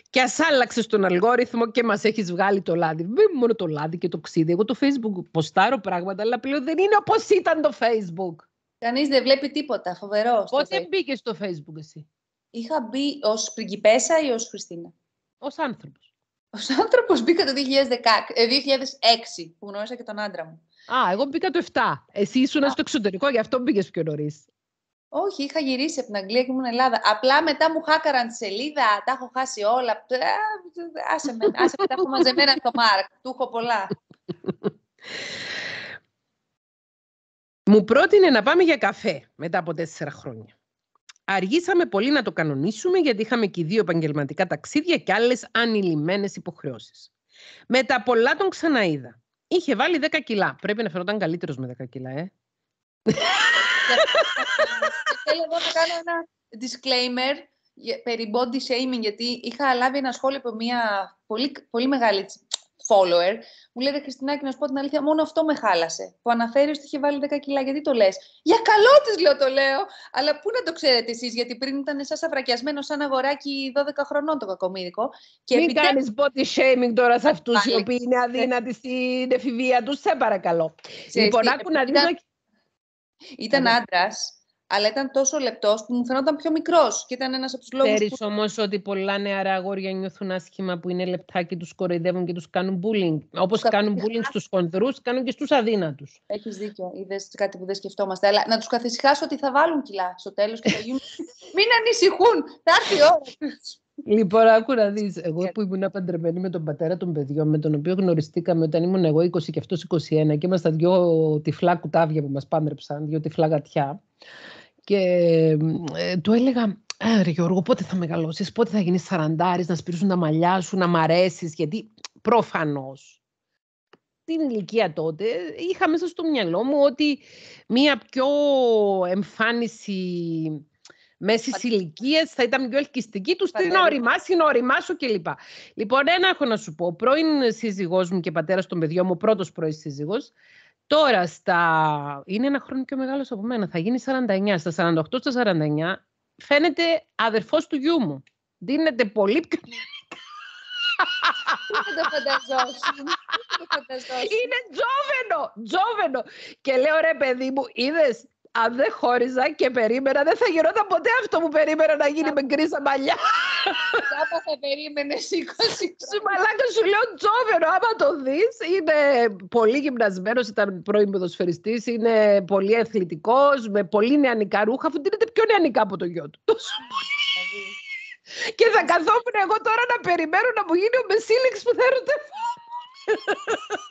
Και ας άλλαξες τον αλγόριθμο και μας έχεις βγάλει το λάδι. Δεν μόνο το λάδι και το ξύδι. Εγώ το Facebook ποστάρω πράγματα, αλλά πλέον δεν είναι όπως ήταν το Facebook. Κανείς δεν βλέπει τίποτα. Φοβερό. στο Πότε Facebook. μπήκες στο Facebook εσύ, Είχα μπει ως πριγκιπέσα ή ως Χριστίνα; ως άνθρωπος. Ω άνθρωπος μπήκα το 2016, ε, 2006 που γνώρισα και τον άντρα μου. Α, εγώ μπήκα το 7. Εσύ ήσουν στο εξωτερικό, γι' αυτό μπήκες πιο νωρίς. Όχι, είχα γυρίσει από την Αγγλία και ήμουν Ελλάδα. Απλά μετά μου χάκαραν τη σελίδα, τα έχω χάσει όλα. Α, Άσε με, άσε με, τα έχω μαζεμένα στο Μάρκ. Του έχω πολλά. Μου πρότεινε να πάμε για καφέ μετά από τέσσερα χρόνια. Αργήσαμε πολύ να το κανονίσουμε γιατί είχαμε και οι δύο επαγγελματικά ταξίδια και άλλες ανηλυμένες υποχρεώσεις. Με τα πολλά τον ξαναείδα. Είχε βάλει 10 κιλά. Πρέπει να φαινόταν καλύτερος με 10 κιλά, ε. (laughs) Και θέλω εδώ να κάνω ένα disclaimer για- περί body shaming, γιατί είχα λάβει ένα σχόλιο από μια πολύ, πολύ μεγάλη τσι- follower. Μου λέει, «Ρε Χριστινάκη, να σου πω την αλήθεια, μόνο αυτό με χάλασε. Που αναφέρει ότι είχε βάλει 10 κιλά. Γιατί το λες; Για καλό της λέω το λέω. Αλλά πού να το ξέρετε εσείς, γιατί πριν ήταν σαν σαβρακιασμένο σαν αγοράκι 12 χρονών το κακομίδικο. Και Μην επιτέλους- κάνεις body shaming τώρα σε αυτούς οι Πάλι. οποίοι είναι αδύνατοι στην εφηβεία τους. Σε παρακαλώ. Ξέρεις λοιπόν, τι, άκου να δεις... ήταν- να- Ήταν Καλά. άντρας, αλλά ήταν τόσο λεπτός που μου φαινόταν πιο μικρός. Και ήταν ένας από τους λόγους. Ξέρεις όμως ότι πολλά νεαρά αγόρια νιώθουν άσχημα που είναι λεπτά και τους κοροϊδεύουν και τους κάνουν bullying. Όπως Κα- κάνουν bullying στους χονδρούς, κάνουν και στους αδύνατους. Έχεις δίκιο. Είδες κάτι που δεν σκεφτόμαστε. Αλλά να τους καθησυχάσω ότι θα βάλουν κιλά στο τέλος και θα γίνουν. (laughs) Μην ανησυχούν! Θα έρθει η ώρα τους. Λοιπόν, άκου να δεις, εγώ που ήμουν παντρεμένη με τον πατέρα των παιδιών, με τον οποίο γνωριστήκαμε όταν ήμουν εγώ 20 και αυτός 21 και ήμασταν δυο τυφλά κουτάβια που μας πάντρεψαν, δυο τυφλά γατιά. Και ε, του έλεγα, «Ε, ρε Γιώργο, πότε θα μεγαλώσεις, πότε θα γίνεις σαραντάρης, να σπίρουν τα μαλλιά σου, να μ' αρέσεις, γιατί προφανώς την ηλικία τότε είχα μέσα στο μυαλό μου ότι μία πιο εμφάνιση μέσης ηλικίας θα ήταν πιο ελκυστική τους στην Φαντάζομαι. οριμάσει, να οριμάσω κλπ. Λοιπόν, ένα έχω να σου πω. Πρώην σύζυγός μου και πατέρας των παιδιών μου, πρώτος πρώην σύζυγος, τώρα στα... είναι ένα χρόνο πιο μεγάλος από μένα. Θα γίνει 49. Στα 48, στα 49, φαίνεται αδερφός του γιού μου. Δίνεται πολύ πιο Δεν το φανταζόσουν. Δεν το φανταζόσουν. Είναι τζόβενο, τζόβενο. Και λέω ρε παιδί μου, είδες. Αν δεν χώριζα και περίμενα, δεν θα γινόταν ποτέ αυτό που περίμενα να γίνει με γκρίζα μαλλιά. Κάπου θα περίμενες 20 (laughs) Σου μαλάκα σου λέω τζόβενο, άμα το δεις, είναι πολύ γυμνασμένος, ήταν πρώην ποδοσφαιριστής, είναι πολύ αθλητικός, με πολύ νεανικά ρούχα, αφού δίνεται πιο νεανικά από το γιο του. (laughs) Τόσο πολύ. Και θα καθόμουν εγώ τώρα να περιμένω να μου γίνει ο Μεσίλεξ που θα ερωτεύω.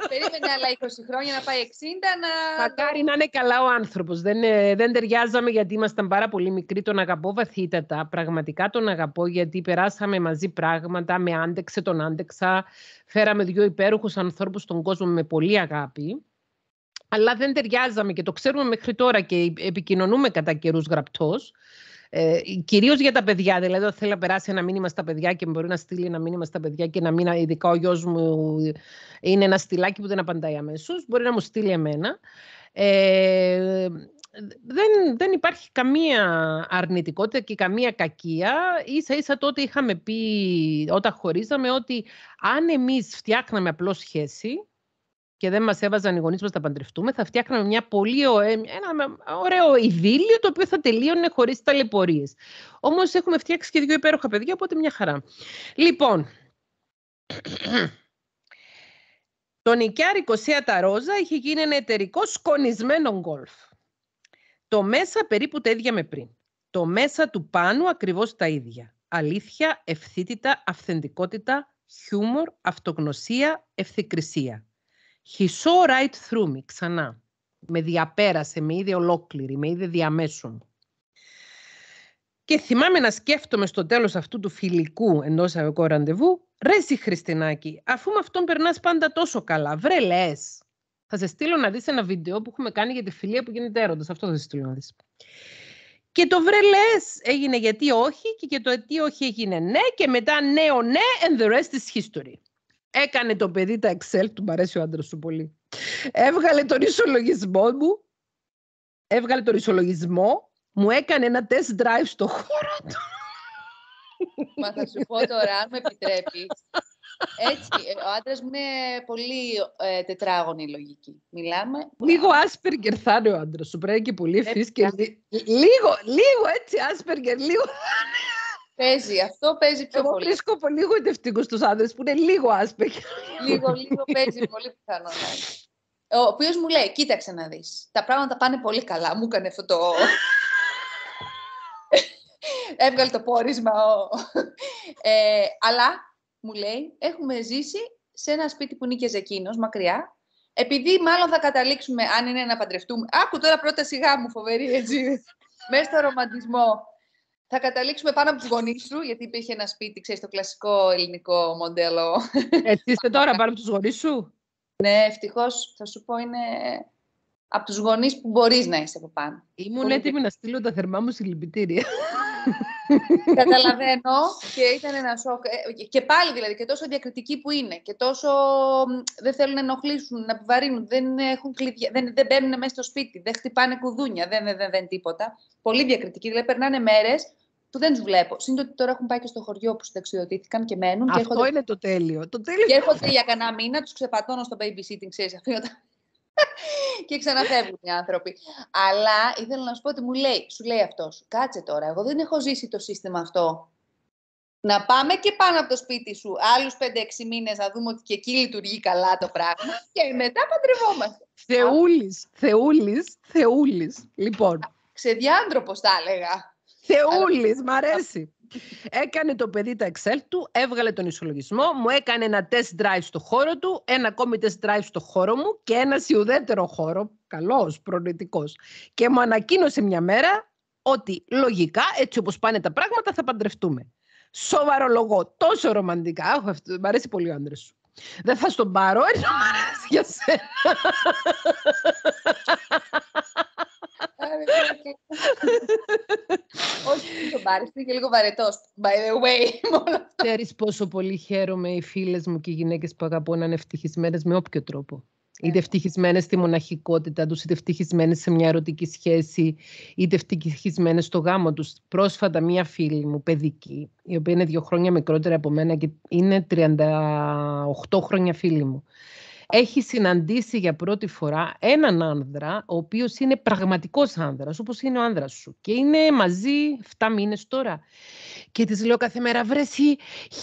Περίμενε άλλα 20 χρόνια να πάει 60 να... Μακάρι να είναι καλά ο άνθρωπος. Δεν, ε, δεν ταιριάζαμε γιατί ήμασταν πάρα πολύ μικροί. Τον αγαπώ βαθύτατα. Πραγματικά τον αγαπώ γιατί περάσαμε μαζί πράγματα. Με άντεξε, τον άντεξα. Φέραμε δύο υπέροχους ανθρώπους στον κόσμο με πολύ αγάπη. Αλλά δεν ταιριάζαμε και το ξέρουμε μέχρι τώρα και επικοινωνούμε κατά καιρούς γραπτός. Ε, Κυρίως για τα παιδιά. Δηλαδή, όταν θέλει να περάσει ένα μήνυμα στα παιδιά και μπορεί να στείλει ένα μήνυμα στα παιδιά και να μην, ειδικά ο γιος μου είναι ένα στυλάκι που δεν απαντάει αμέσως, μπορεί να μου στείλει εμένα. Ε, δεν, δεν υπάρχει καμία αρνητικότητα και καμία κακία. Ίσα ίσα τότε είχαμε πει όταν χωρίζαμε ότι αν εμείς φτιάχναμε απλώς σχέση, και δεν μας έβαζαν οι γονείς μας να παντρευτούμε, θα φτιάχναμε μια πολύ ωραίο, ένα ωραίο ειδήλιο το οποίο θα τελείωνε χωρίς ταλαιπωρίες. Όμως έχουμε φτιάξει και δύο υπέροχα παιδιά, οπότε μια χαρά. Λοιπόν, το νοικιάρικο Σία Ρόζα είχε γίνει ένα εταιρικό σκονισμένο γκολφ. Το μέσα περίπου τα ίδια με πριν. Το μέσα του πάνω ακριβώς τα ίδια. Αλήθεια, ευθύτητα, αυθεντικότητα, χιούμορ, αυτογνωσία, ευθυκρισία. He saw right through me, ξανά. Με διαπέρασε, με είδε ολόκληρη, με είδε διαμέσου Και θυμάμαι να σκέφτομαι στο τέλος αυτού του φιλικού εντός εγώ ραντεβού, ρε εσύ Χριστινάκη, αφού με αυτόν περνάς πάντα τόσο καλά, βρε λες. Θα σε στείλω να δεις ένα βίντεο που έχουμε κάνει για τη φιλία που γίνεται έρωτας. Αυτό θα σε στείλω να δεις. Και το βρε λες έγινε γιατί όχι και, και το γιατί όχι έγινε ναι και μετά νέο ναι and the rest is history. Έκανε το παιδί τα Excel του, μου αρέσει ο άντρας σου πολύ. Έβγαλε τον ισολογισμό μου, έβγαλε τον ισολογισμό, μου έκανε ένα test drive στο χώρο του. Μα θα σου πω τώρα, αν με επιτρέπεις. Έτσι, ε, ο άντρας μου είναι πολύ ε, τετράγωνη λογική. Μιλάμε. Λίγο άσπεργκερ θα είναι ο άντρας σου. Πρέπει και πολύ ευθύ και. Λίγο, λίγο έτσι άσπεργκερ, λίγο. Παίζει, αυτό παίζει πιο Εγώ πολύ. βρίσκω πολύ γοητευτικό στου άντρε που είναι λίγο άσπερ. λίγο, λίγο παίζει πολύ πιθανό να είναι. Ο οποίος μου λέει, κοίταξε να δεις. Τα πράγματα πάνε πολύ καλά. Μου έκανε αυτό το... (laughs) Έβγαλε το πόρισμα. Ε, αλλά, μου λέει, έχουμε ζήσει σε ένα σπίτι που νίκαιζε εκείνος, μακριά. Επειδή μάλλον θα καταλήξουμε, αν είναι να παντρευτούμε. Άκου τώρα πρώτα σιγά μου, φοβερή έτσι. Μέσα στο ρομαντισμό θα καταλήξουμε πάνω από τους γονείς σου, γιατί υπήρχε ένα σπίτι, ξέρεις, το κλασικό ελληνικό μοντέλο. Έτσι είστε τώρα πάνω από τους γονείς σου; Ναι, ευτυχώς θα σου πω είναι από τους γονείς που μπορείς να είσαι από πάνω. Ήμουν Πολύ έτοιμη να στείλω τα θερμά μου συλληπιτήρια. Καταλαβαίνω και ήταν ένα σοκ. Ε, Και πάλι δηλαδή, και τόσο διακριτικοί που είναι και τόσο μ, δεν θέλουν να ενοχλήσουν, να επιβαρύνουν, δεν, έχουν κλειδιά, δεν, δεν μπαίνουν μέσα στο σπίτι, δεν χτυπάνε κουδούνια, δεν, δεν, δεν, δεν τίποτα. Πολύ διακριτικοί, δηλαδή περνάνε μέρες που δεν τους βλέπω. Συν το ότι τώρα έχουν πάει και στο χωριό που συνταξιοδοτήθηκαν και μένουν. και Αυτό έρχονται, είναι το τέλειο. Το τέλειο. και έρχονται για κανένα μήνα, τους ξεπατώνω στο babysitting, ξέρεις, αφήνω τα... (laughs) και ξαναφεύγουν οι άνθρωποι. Αλλά ήθελα να σου πω ότι μου λέει, σου λέει αυτός, κάτσε τώρα, εγώ δεν έχω ζήσει το σύστημα αυτό. Να πάμε και πάνω από το σπίτι σου άλλους 5-6 μήνες να δούμε ότι και εκεί λειτουργεί καλά το πράγμα και μετά παντρευόμαστε. Θεούλης, Θεούλης, Θεούλης. Λοιπόν, Ξεδιάντροπο θα έλεγα. Θεούλης, μ' αρέσει. Έκανε το παιδί τα Excel του, έβγαλε τον ισολογισμό, μου έκανε ένα test drive στο χώρο του, ένα ακόμη test drive στο χώρο μου και ένα σιουδέτερο χώρο, καλός, προνοητικός. Και μου ανακοίνωσε μια μέρα ότι λογικά, έτσι όπως πάνε τα πράγματα, θα παντρευτούμε. Σοβαρολογώ, τόσο ρομαντικά. Αχ, αυτό, μ' αρέσει πολύ ο άντρας σου. Δεν θα στον πάρω, ενώ μ' αρέσει για σένα. (laughs) (laughs) Όχι, δεν τον πάρεις, είναι και λίγο βαρετός. By the way, (laughs) μόνο αυτό. Ξέρεις πόσο πολύ χαίρομαι οι φίλες μου και οι γυναίκες που αγαπώ να είναι ευτυχισμένες με όποιο τρόπο. Είτε Ε. ευτυχισμένες στη μοναχικότητα τους, είτε ευτυχισμένες σε μια ερωτική σχέση, είτε ευτυχισμένες στο γάμο τους. Πρόσφατα μία φίλη μου, παιδική, η οποία είναι δύο χρόνια μικρότερη από μένα και είναι 38 χρόνια φίλη μου. Έχει συναντήσει για πρώτη φορά έναν άνδρα, ο οποίος είναι πραγματικός άνδρας, όπως είναι ο άνδρας σου. Και είναι μαζί 7 μήνες τώρα. Και της λέω κάθε μέρα, βρέσει,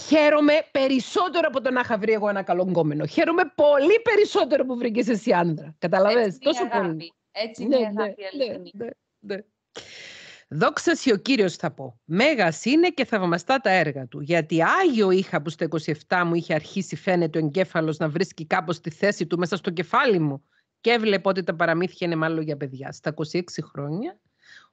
χαίρομαι περισσότερο από το να είχα βρει εγώ ένα καλό γκόμενο. Χαίρομαι πολύ περισσότερο που βρήκες εσύ άνδρα. Καταλαβες, Έτσι είναι η τόσο αγάπη. πολύ. Έτσι είναι η αγάπη αληθινή. ναι, ναι. Δόξα ο Κύριος θα πω. Μέγας είναι και θαυμαστά τα έργα του. Γιατί Άγιο είχα που στα 27 μου είχε αρχίσει φαίνεται ο εγκέφαλος να βρίσκει κάπως τη θέση του μέσα στο κεφάλι μου. Και έβλεπα ότι τα παραμύθια είναι μάλλον για παιδιά. Στα 26 χρόνια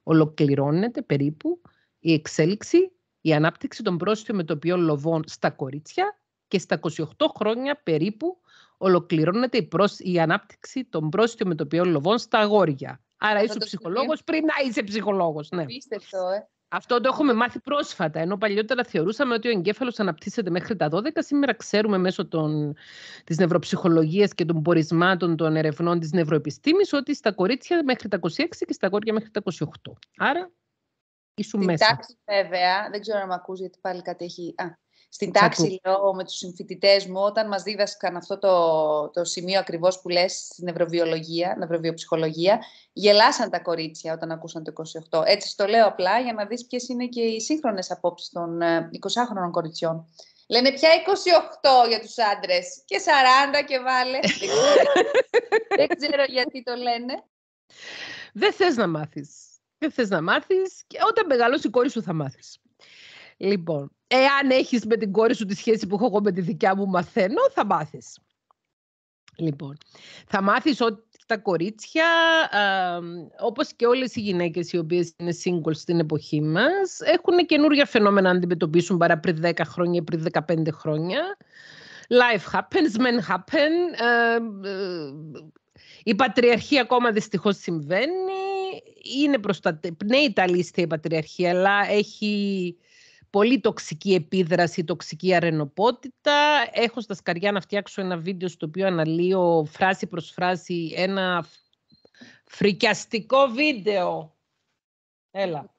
ολοκληρώνεται περίπου η εξέλιξη, η ανάπτυξη των πρόσθετων μετοπιών λοβών στα κορίτσια και στα 28 χρόνια περίπου ολοκληρώνεται η, προς... η ανάπτυξη των πρόσθετων μετοπιών λοβών στα αγόρια. Άρα είσαι ψυχολόγος πριν να είσαι ψυχολόγος. Ναι. Πίστευτο, ε. Αυτό το έχουμε μάθει πρόσφατα, ενώ παλιότερα θεωρούσαμε ότι ο εγκέφαλος αναπτύσσεται μέχρι τα 12. Σήμερα ξέρουμε μέσω των, της νευροψυχολογίας και των πορισμάτων των ερευνών της νευροεπιστήμης ότι στα κορίτσια μέχρι τα 26 και στα αγόρια μέχρι τα 28. Άρα, ήσουν Στην μέσα. τάξη, βέβαια, δεν ξέρω αν με ακούς γιατί πάλι κάτι έχει... Α, στην τάξη, λέω, με τους συμφοιτητές μου, όταν μας δίδασκαν αυτό το, το σημείο ακριβώς που λες στην νευροβιολογία, νευροβιοψυχολογία, γελάσαν τα κορίτσια όταν ακούσαν το 28. Έτσι στο λέω απλά για να δεις ποιες είναι και οι σύγχρονες απόψεις των ε, 20χρονων κοριτσιών. Λένε πια 28 για τους άντρες και 40 και βάλε. Δεν (laughs) ξέρω- Δεν ξέρω γιατί το λένε. Δεν θες να μάθεις. Δεν θες να μάθεις και όταν μεγαλώσει η κόρη σου θα μάθεις. Λοιπόν, εάν έχεις με την κόρη σου τη σχέση που έχω εγώ με τη δικιά μου μαθαίνω, θα μάθεις. Λοιπόν, θα μάθεις ότι τα κορίτσια, α, όπως και όλες οι γυναίκες οι οποίες είναι single στην εποχή μας, έχουν καινούργια φαινόμενα να αντιμετωπίσουν παρά πριν 10 χρόνια ή πριν 15 χρόνια. Life happens, men happen. ε, ε, η πατριαρχία ακόμα δυστυχώς συμβαίνει. Είναι προστατε... Ναι, Ιταλίστια η πατριαρχία, αλλά έχει πολύ τοξική επίδραση, τοξική αρενοπότητα. Έχω στα σκαριά να φτιάξω ένα βίντεο στο οποίο αναλύω φράση προς φράση ένα φρικιαστικό βίντεο. Έλα.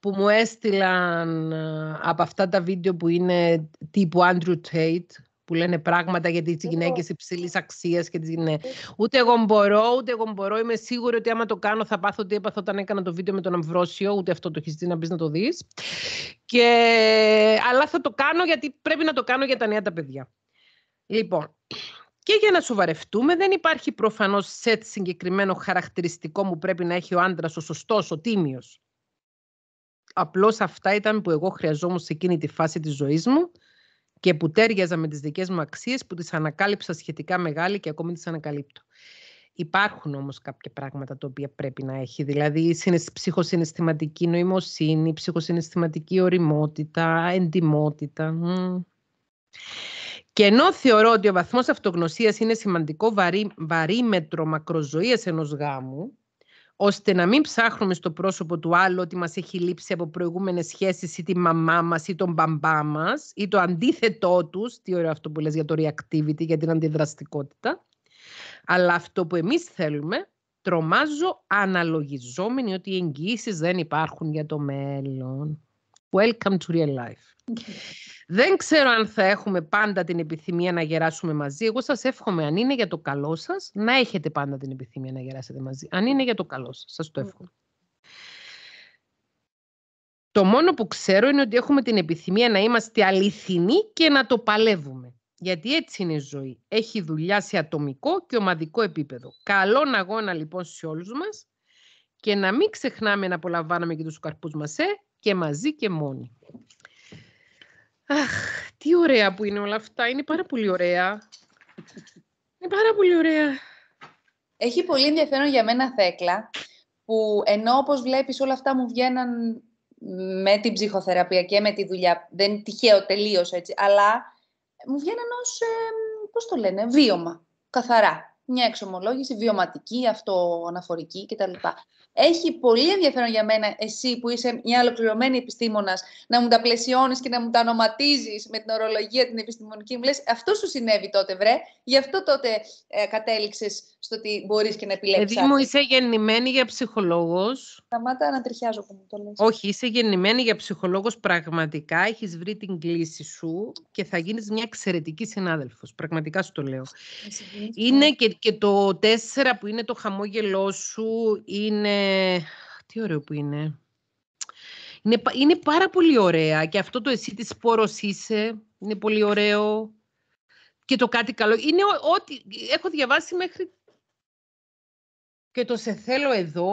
Που μου έστειλαν α, από αυτά τα βίντεο που είναι τύπου Andrew Tate, που λένε πράγματα για τις γυναίκες υψηλής αξίας και τις γυναίκες. Ούτε εγώ μπορώ, ούτε εγώ μπορώ. Είμαι σίγουρη ότι άμα το κάνω θα πάθω ότι έπαθα όταν έκανα το βίντεο με τον Αμβρόσιο. Ούτε αυτό το έχεις δει να μπεις να το δεις. Και... Αλλά θα το κάνω γιατί πρέπει να το κάνω για τα νέα τα παιδιά. Λοιπόν, και για να σοβαρευτούμε, δεν υπάρχει προφανώς σετ συγκεκριμένο χαρακτηριστικό που πρέπει να έχει ο άντρας ο σωστός, ο τίμιος. Απλώς αυτά ήταν που εγώ χρειαζόμουν σε εκείνη τη φάση της ζωής μου και που τέριαζα με τις δικές μου αξίες που τις ανακάλυψα σχετικά μεγάλη και ακόμη τις ανακαλύπτω. Υπάρχουν όμως κάποια πράγματα τα οποία πρέπει να έχει, δηλαδή η συναισ- ψυχοσυναισθηματική νοημοσύνη, ψυχοσυναισθηματική οριμότητα, εντιμότητα. μμ. Και ενώ θεωρώ ότι ο βαθμός αυτογνωσίας είναι σημαντικό βαρύ, βαρύμετρο μακροζωίας ενός γάμου, ώστε να μην ψάχνουμε στο πρόσωπο του άλλου ότι μας έχει λείψει από προηγούμενες σχέσεις ή τη μαμά μας ή τον μπαμπά μας ή το αντίθετό τους, τι ωραίο αυτό που λες για το reactivity, για την αντιδραστικότητα, αλλά αυτό που εμείς θέλουμε, τρομάζω αναλογιζόμενοι ότι οι εγγυήσεις δεν υπάρχουν για το μέλλον. Welcome to real life. Δεν ξέρω αν θα έχουμε πάντα την επιθυμία να γεράσουμε μαζί. Εγώ σας εύχομαι, αν είναι για το καλό σας, να έχετε πάντα την επιθυμία να γεράσετε μαζί. Αν είναι για το καλό σας, σας το Μμμ. εύχομαι. Το μόνο που ξέρω είναι ότι έχουμε την επιθυμία να είμαστε αληθινοί και να το παλεύουμε. Γιατί έτσι είναι η ζωή. Έχει δουλειά σε ατομικό και ομαδικό επίπεδο. Καλόν αγώνα λοιπόν σε όλους μας και να μην ξεχνάμε να απολαμβάνουμε και τους καρπούς μας ε, και μαζί και μόνοι. Αχ, τι ωραία που είναι όλα αυτά. Είναι πάρα πολύ ωραία. Είναι πάρα πολύ ωραία. Έχει πολύ ενδιαφέρον για μένα, Θέκλα, που ενώ όπως βλέπεις όλα αυτά μου βγαίναν με την ψυχοθεραπεία και με τη δουλειά, δεν είναι τυχαίο τελείως έτσι, αλλά μου βγαίναν ως, ε, πώς το λένε, βίωμα, καθαρά. Μια εξομολόγηση βιωματική, αυτοαναφορική κτλ. Έχει πολύ ενδιαφέρον για μένα εσύ που είσαι μια ολοκληρωμένη επιστήμονας να μου τα πλαισιώνεις και να μου τα ονοματίζεις με την ορολογία την επιστημονική. Μου λες αυτό σου συνέβη τότε βρε, γι' αυτό τότε ε, κατέληξες στο ότι μπορείς και να επιλέξεις. Παιδί μου, άκρη. είσαι γεννημένη για ψυχολόγος. Σταμάτα να τριχιάζω που μου το λες. Όχι, είσαι γεννημένη για ψυχολόγος πραγματικά. Έχεις βρει την κλίση σου και θα γίνεις μια εξαιρετική συνάδελφος. Πραγματικά σου το λέω. Με συγκινείς Είναι και, και το τέσσερα που είναι το χαμόγελό σου, είναι... Τι ωραίο που είναι. Είναι, πα- είναι πάρα πολύ ωραία και αυτό το εσύ της σπόρος είσαι, είναι πολύ ωραίο. Και το κάτι καλό. Είναι ο- ό,τι... Έχω διαβάσει μέχρι και το σε θέλω εδώ.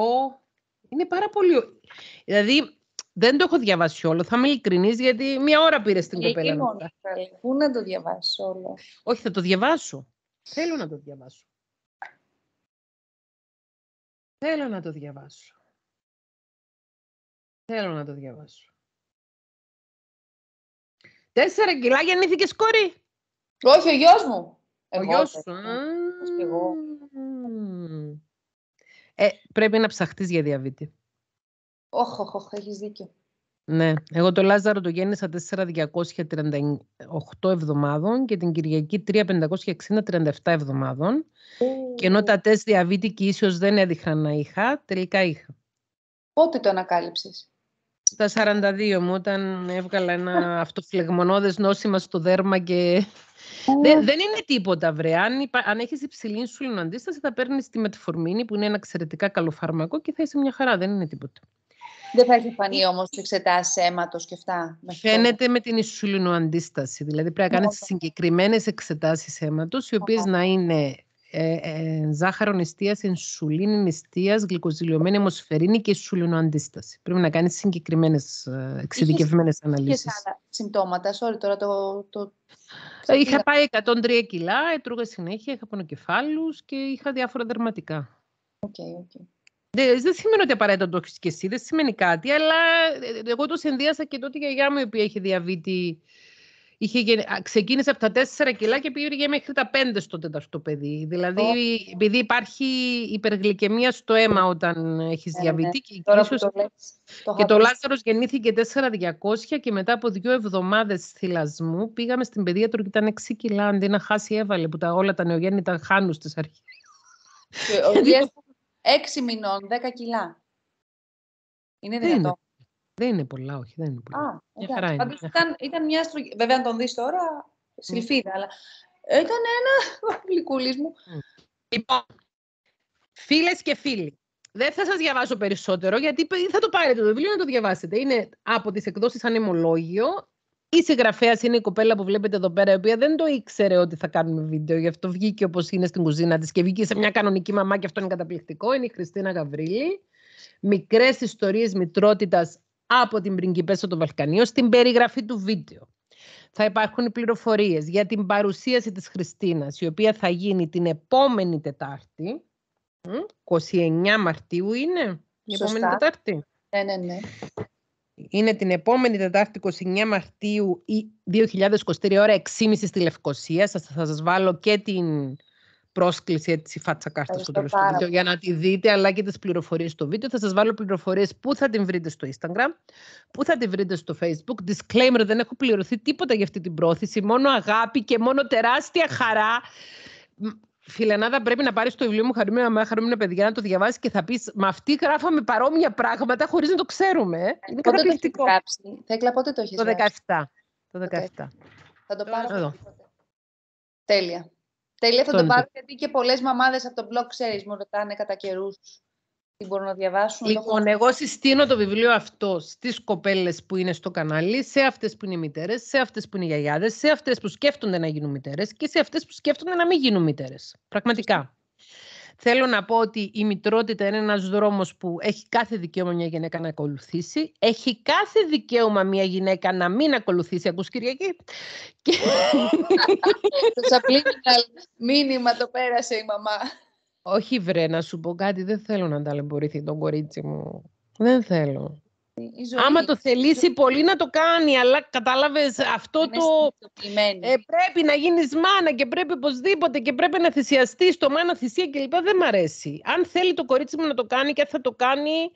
Είναι πάρα πολύ... Δηλαδή, δεν το έχω διαβάσει όλο. Θα είμαι ειλικρινής, γιατί μία ώρα πήρε στην Εκεί κοπέλα. να μόνος το καλή. Πού να το διαβάσει όλο; Όχι, θα το διαβάσω. Θέλω να το διαβάσω. Θέλω να το διαβάσω. Θέλω να το διαβάσω. Τέσσερα κιλά γεννήθηκες κόρη; Όχι, ο γιος μου. Ο Εγώ, γιος σου. παιδιά. Πώς κι εγώ. Μμμ. Ε, πρέπει να ψαχτείς για διαβήτη. Όχ, όχ, όχ, έχεις δίκιο. Ναι, εγώ το Λάζαρο το γέννησα 4.238 εβδομάδων και την Κυριακή 3.560 37 εβδομάδων. Και ενώ τα τεστ διαβήτη και ίσως δεν έδειχναν να είχα, τελικά είχα. Πότε το ανακάλυψες; Στα 42 μου, όταν έβγαλα ένα αυτοφλεγμονώδες νόσημα στο δέρμα και... Δεν, δεν είναι τίποτα, βρε. Αν, υπα... αν έχεις υψηλή ινσουλίνο αντίσταση, θα παίρνεις τη μετφορμίνη, που είναι ένα εξαιρετικά καλό φάρμακο και θα είσαι μια χαρά. Δεν είναι τίποτα. Δεν θα έχει φανεί όμως τις εξετάσεις αίματος και αυτά. μέχρι τώρα. Φαίνεται με την ινσουλινοαντίσταση. Δηλαδή πρέπει να κάνεις Ωραία. συγκεκριμένες εξετάσεις αίματος, οι οποίες Ωραία. να είναι ε, ε, ζάχαρο νηστείας, ινσουλίνη νηστείας, γλυκοζυλιωμένη αιμοσφαιρίνη και ινσουλινοαντίσταση. Πρέπει να κάνεις συγκεκριμένες ε, εξειδικευμένες Είχες αναλύσεις. άλλα συμπτώματα, sorry, τώρα το... το... Ε, Είχα πάει 103 κιλά, έτρωγα συνέχεια, είχα πονοκεφάλους και είχα διάφορα δερματικά. OK, OK. Δεν, δεν σημαίνει ότι απαραίτητα το έχεις και εσύ, δεν σημαίνει κάτι, αλλά ε, εγώ το συνδύασα και τότε η γιαγιά μου η οποία έχει διαβήτη. Είχε, γεν- α, ξεκίνησε από τα 4 κιλά και πήγε μέχρι τα 5 στο τέταρτο παιδί. Δηλαδή, Ω. επειδή υπάρχει υπεργλυκαιμία στο αίμα όταν έχεις Ναι, ναι, ναι. διαβήτη και, Τώρα ίσως- που το λες, το και είχα το πει. Λάζαρος γεννήθηκε 4.200 και μετά από δύο εβδομάδες θυλασμού πήγαμε στην παιδίατρο και ήταν 6 κιλά αντί να χάσει έβαλε που τα, όλα τα νεογέννητα χάνουν στις αρχές. Και Ο Ηλίας (laughs) έξι μηνών, 10 κιλά. Είναι Δεν είναι δυνατό. Δεν είναι πολλά, όχι, δεν είναι πολλά. Α, Μια εντάξει. χαρά είναι, Πάντως μια ήταν, ήταν μια αστρο... Βέβαια, αν τον δεις τώρα, σιλφίδα, αλλά ήταν ένα (laughs) γλυκούλης μου. Λοιπόν, φίλες και φίλοι, δεν θα σας διαβάσω περισσότερο, γιατί παι- θα το πάρετε το βιβλίο να το διαβάσετε. Είναι από τις εκδόσεις Ανεμολόγιο. Η συγγραφέας είναι η κοπέλα που βλέπετε εδώ πέρα, η οποία δεν το ήξερε ότι θα κάνουμε βίντεο. Γι' αυτό βγήκε όπως είναι στην κουζίνα της και βγήκε σε μια κανονική μαμά και αυτό είναι καταπληκτικό. Είναι η Χριστίνα Γαβρίλη. Μικρές ιστορίες μητρότητας από την πριγκιπέσα των Βαλκανίων στην περιγραφή του βίντεο. Θα υπάρχουν οι πληροφορίες για την παρουσίαση της Χριστίνας, η οποία θα γίνει την επόμενη Τετάρτη. Μμ, 29 Μαρτίου είναι η Σωστά. επόμενη Τετάρτη. Ναι, ναι, ναι. Είναι την επόμενη Τετάρτη 29 Μαρτίου ή 2023 ώρα 6.30 στη Λευκοσία. Σας, θα σας βάλω και την πρόσκληση έτσι φάτσα κάρτα στο Ευχαριστώ τέλος του πάρα βίντεο για να τη δείτε αλλά και τις πληροφορίες στο βίντεο. Θα σας βάλω πληροφορίες που θα την βρείτε στο Instagram, που θα την βρείτε στο Facebook. Disclaimer, δεν έχω πληρωθεί τίποτα για αυτή την πρόθεση, μόνο αγάπη και μόνο τεράστια χαρά. Μ, Φιλενάδα, πρέπει να πάρεις το βιβλίο μου χαρούμενα με χαρούμενα παιδιά να το διαβάσεις και θα πεις Μα αυτή γράφαμε παρόμοια πράγματα χωρίς να το ξέρουμε. ε». Είναι Πότε το έχεις καταπληκτικό. γράψει; Θέκλα, πότε το έχεις Το γράψει; 17. Το Το 17. Θα το πάρω Εδώ. οπωσδήποτε. Τέλεια. Τέλεια, θα Το το είναι πάρω γιατί και πολλές μαμάδες από το blog, ξέρεις, μου ρωτάνε κατά καιρούς τι μπορούν να διαβάσουν. το έχω- Λοιπόν, εγώ συστήνω το βιβλίο αυτό στις κοπέλες που είναι στο κανάλι, σε αυτές που είναι μητέρες, σε αυτές που είναι γιαγιάδες, σε αυτές που σκέφτονται να γίνουν μητέρες και σε αυτές που σκέφτονται να μην γίνουν μητέρες. Πραγματικά. Θέλω να πω ότι η μητρότητα είναι ένας δρόμος που έχει κάθε δικαίωμα μια γυναίκα να ακολουθήσει. Έχει κάθε δικαίωμα μια γυναίκα να μην ακολουθήσει. Ακούς Κυριακή; Και... (laughs) Το subliminal μήνυμα το πέρασε η μαμά. Όχι βρε, να σου πω κάτι. Δεν θέλω να ταλαιπωρηθεί τον κορίτσι μου. Δεν θέλω. Η ζωή Άμα το θελήσει πολύ να το κάνει, αλλά κατάλαβες αυτό είναι το... συνειδητοποιημένη. Ε, πρέπει να γίνεις μάνα και πρέπει οπωσδήποτε και πρέπει να θυσιαστείς το μάνα θυσία κλπ. Δεν μ' αρέσει. Αν θέλει το κορίτσι μου να το κάνει και θα το κάνει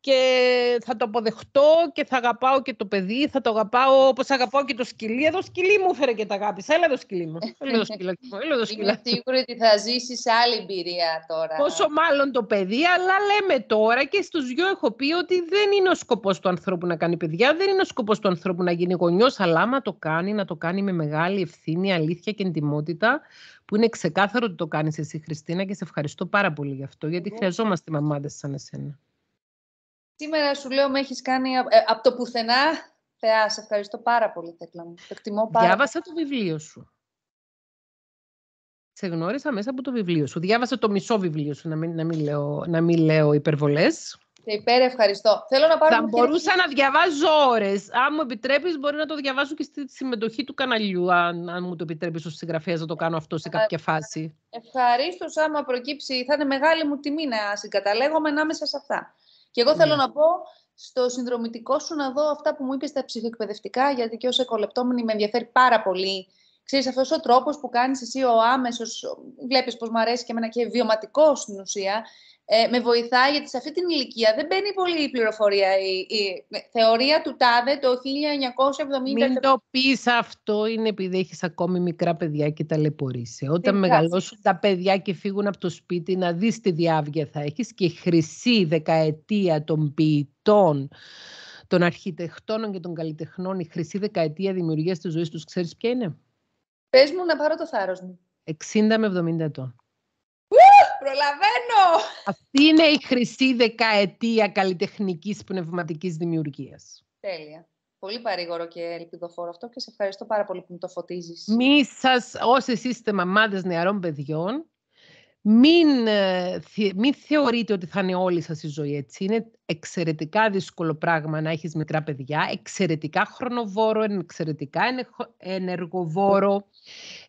και θα το αποδεχτώ και θα αγαπάω και το παιδί, θα το αγαπάω όπως αγαπάω και το σκυλί. Εδώ σκυλί μου έφερε και τα αγάπησα. Έλα εδώ σκυλί μου. (laughs) Έλα εδώ σκυλάκι μου. Έλα εδώ σκυλάκι Είμαι σίγουρη ότι θα ζήσεις άλλη εμπειρία τώρα. Πόσο μάλλον το παιδί, αλλά λέμε τώρα και στους δυο έχω πει ότι δεν είναι ο σκοπός του ανθρώπου να κάνει παιδιά, δεν είναι ο σκοπός του ανθρώπου να γίνει γονιός, αλλά άμα το κάνει, να το κάνει με μεγάλη ευθύνη, αλήθεια και εντιμότητα, που είναι ξεκάθαρο ότι το κάνεις εσύ Χριστίνα και σε ευχαριστώ πάρα πολύ γι' αυτό, γιατί Εγώ. χρειαζόμαστε μαμάδες σαν εσένα. Σήμερα σου λέω με έχεις κάνει ε, από το πουθενά. Θεά, σε ευχαριστώ πάρα πολύ, Θέκλα μου. Το εκτιμώ πάρα Διάβασα το βιβλίο σου. Σε γνώρισα μέσα από το βιβλίο σου. Διάβασα το μισό βιβλίο σου, να μην, να μην, λέω, να μην λέω υπερβολές. Σε υπέρ ευχαριστώ. Θέλω να πάρω Θα μπορούσα να διαβάζω ώρες. Αν μου επιτρέπεις, μπορεί να το διαβάσω και στη συμμετοχή του καναλιού, αν, αν μου το επιτρέπεις ως συγγραφέας να το κάνω αυτό σε κάποια φάση. Ευχαρίστως, άμα προκύψει, θα είναι μεγάλη μου τιμή να συγκαταλέγομαι ανάμεσα σε αυτά. Και εγώ θέλω Ναι. να πω στο συνδρομητικό σου να δω αυτά που μου είπες τα ψυχοεκπαιδευτικά, γιατί και ως εκολεπτόμενη με ενδιαφέρει πάρα πολύ. Ξέρεις, αυτός ο τρόπος που κάνεις εσύ ο άμεσος, ο- βλέπεις πως μου αρέσει και εμένα και βιωματικός στην ουσία, ε, με βοηθάει γιατί σε αυτή την ηλικία δεν μπαίνει πολύ η πληροφορία. Η, η θεωρία του ΤΑΔΕ το 1970. Μην το πεις αυτό, είναι επειδή έχεις ακόμη μικρά παιδιά και ταλαιπωρείσαι. Όταν Εντάξει. μεγαλώσουν τα παιδιά και φύγουν από το σπίτι, να δεις τι διάβγεια θα έχεις και η χρυσή δεκαετία των ποιητών, των αρχιτεκτώνων και των καλλιτεχνών, η χρυσή δεκαετία δημιουργίας της ζωής τους, ξέρεις ποια είναι; Πες μου να πάρω το θάρρος μου. 60 με 70 ετών. Προλαβαίνω! Αυτή είναι η χρυσή δεκαετία καλλιτεχνικής πνευματικής δημιουργίας. Τέλεια. Πολύ παρήγορο και ελπιδοφόρο αυτό και σε ευχαριστώ πάρα πολύ που μου το φωτίζεις. Μη σας, όσοι είστε μαμάδες νεαρών παιδιών, μην, ε, θυ- μην θεωρείτε ότι θα είναι όλη σας η ζωή έτσι. Είναι εξαιρετικά δύσκολο πράγμα να έχεις μικρά παιδιά, εξαιρετικά χρονοβόρο, εξαιρετικά ενεχο- ενεργοβόρο,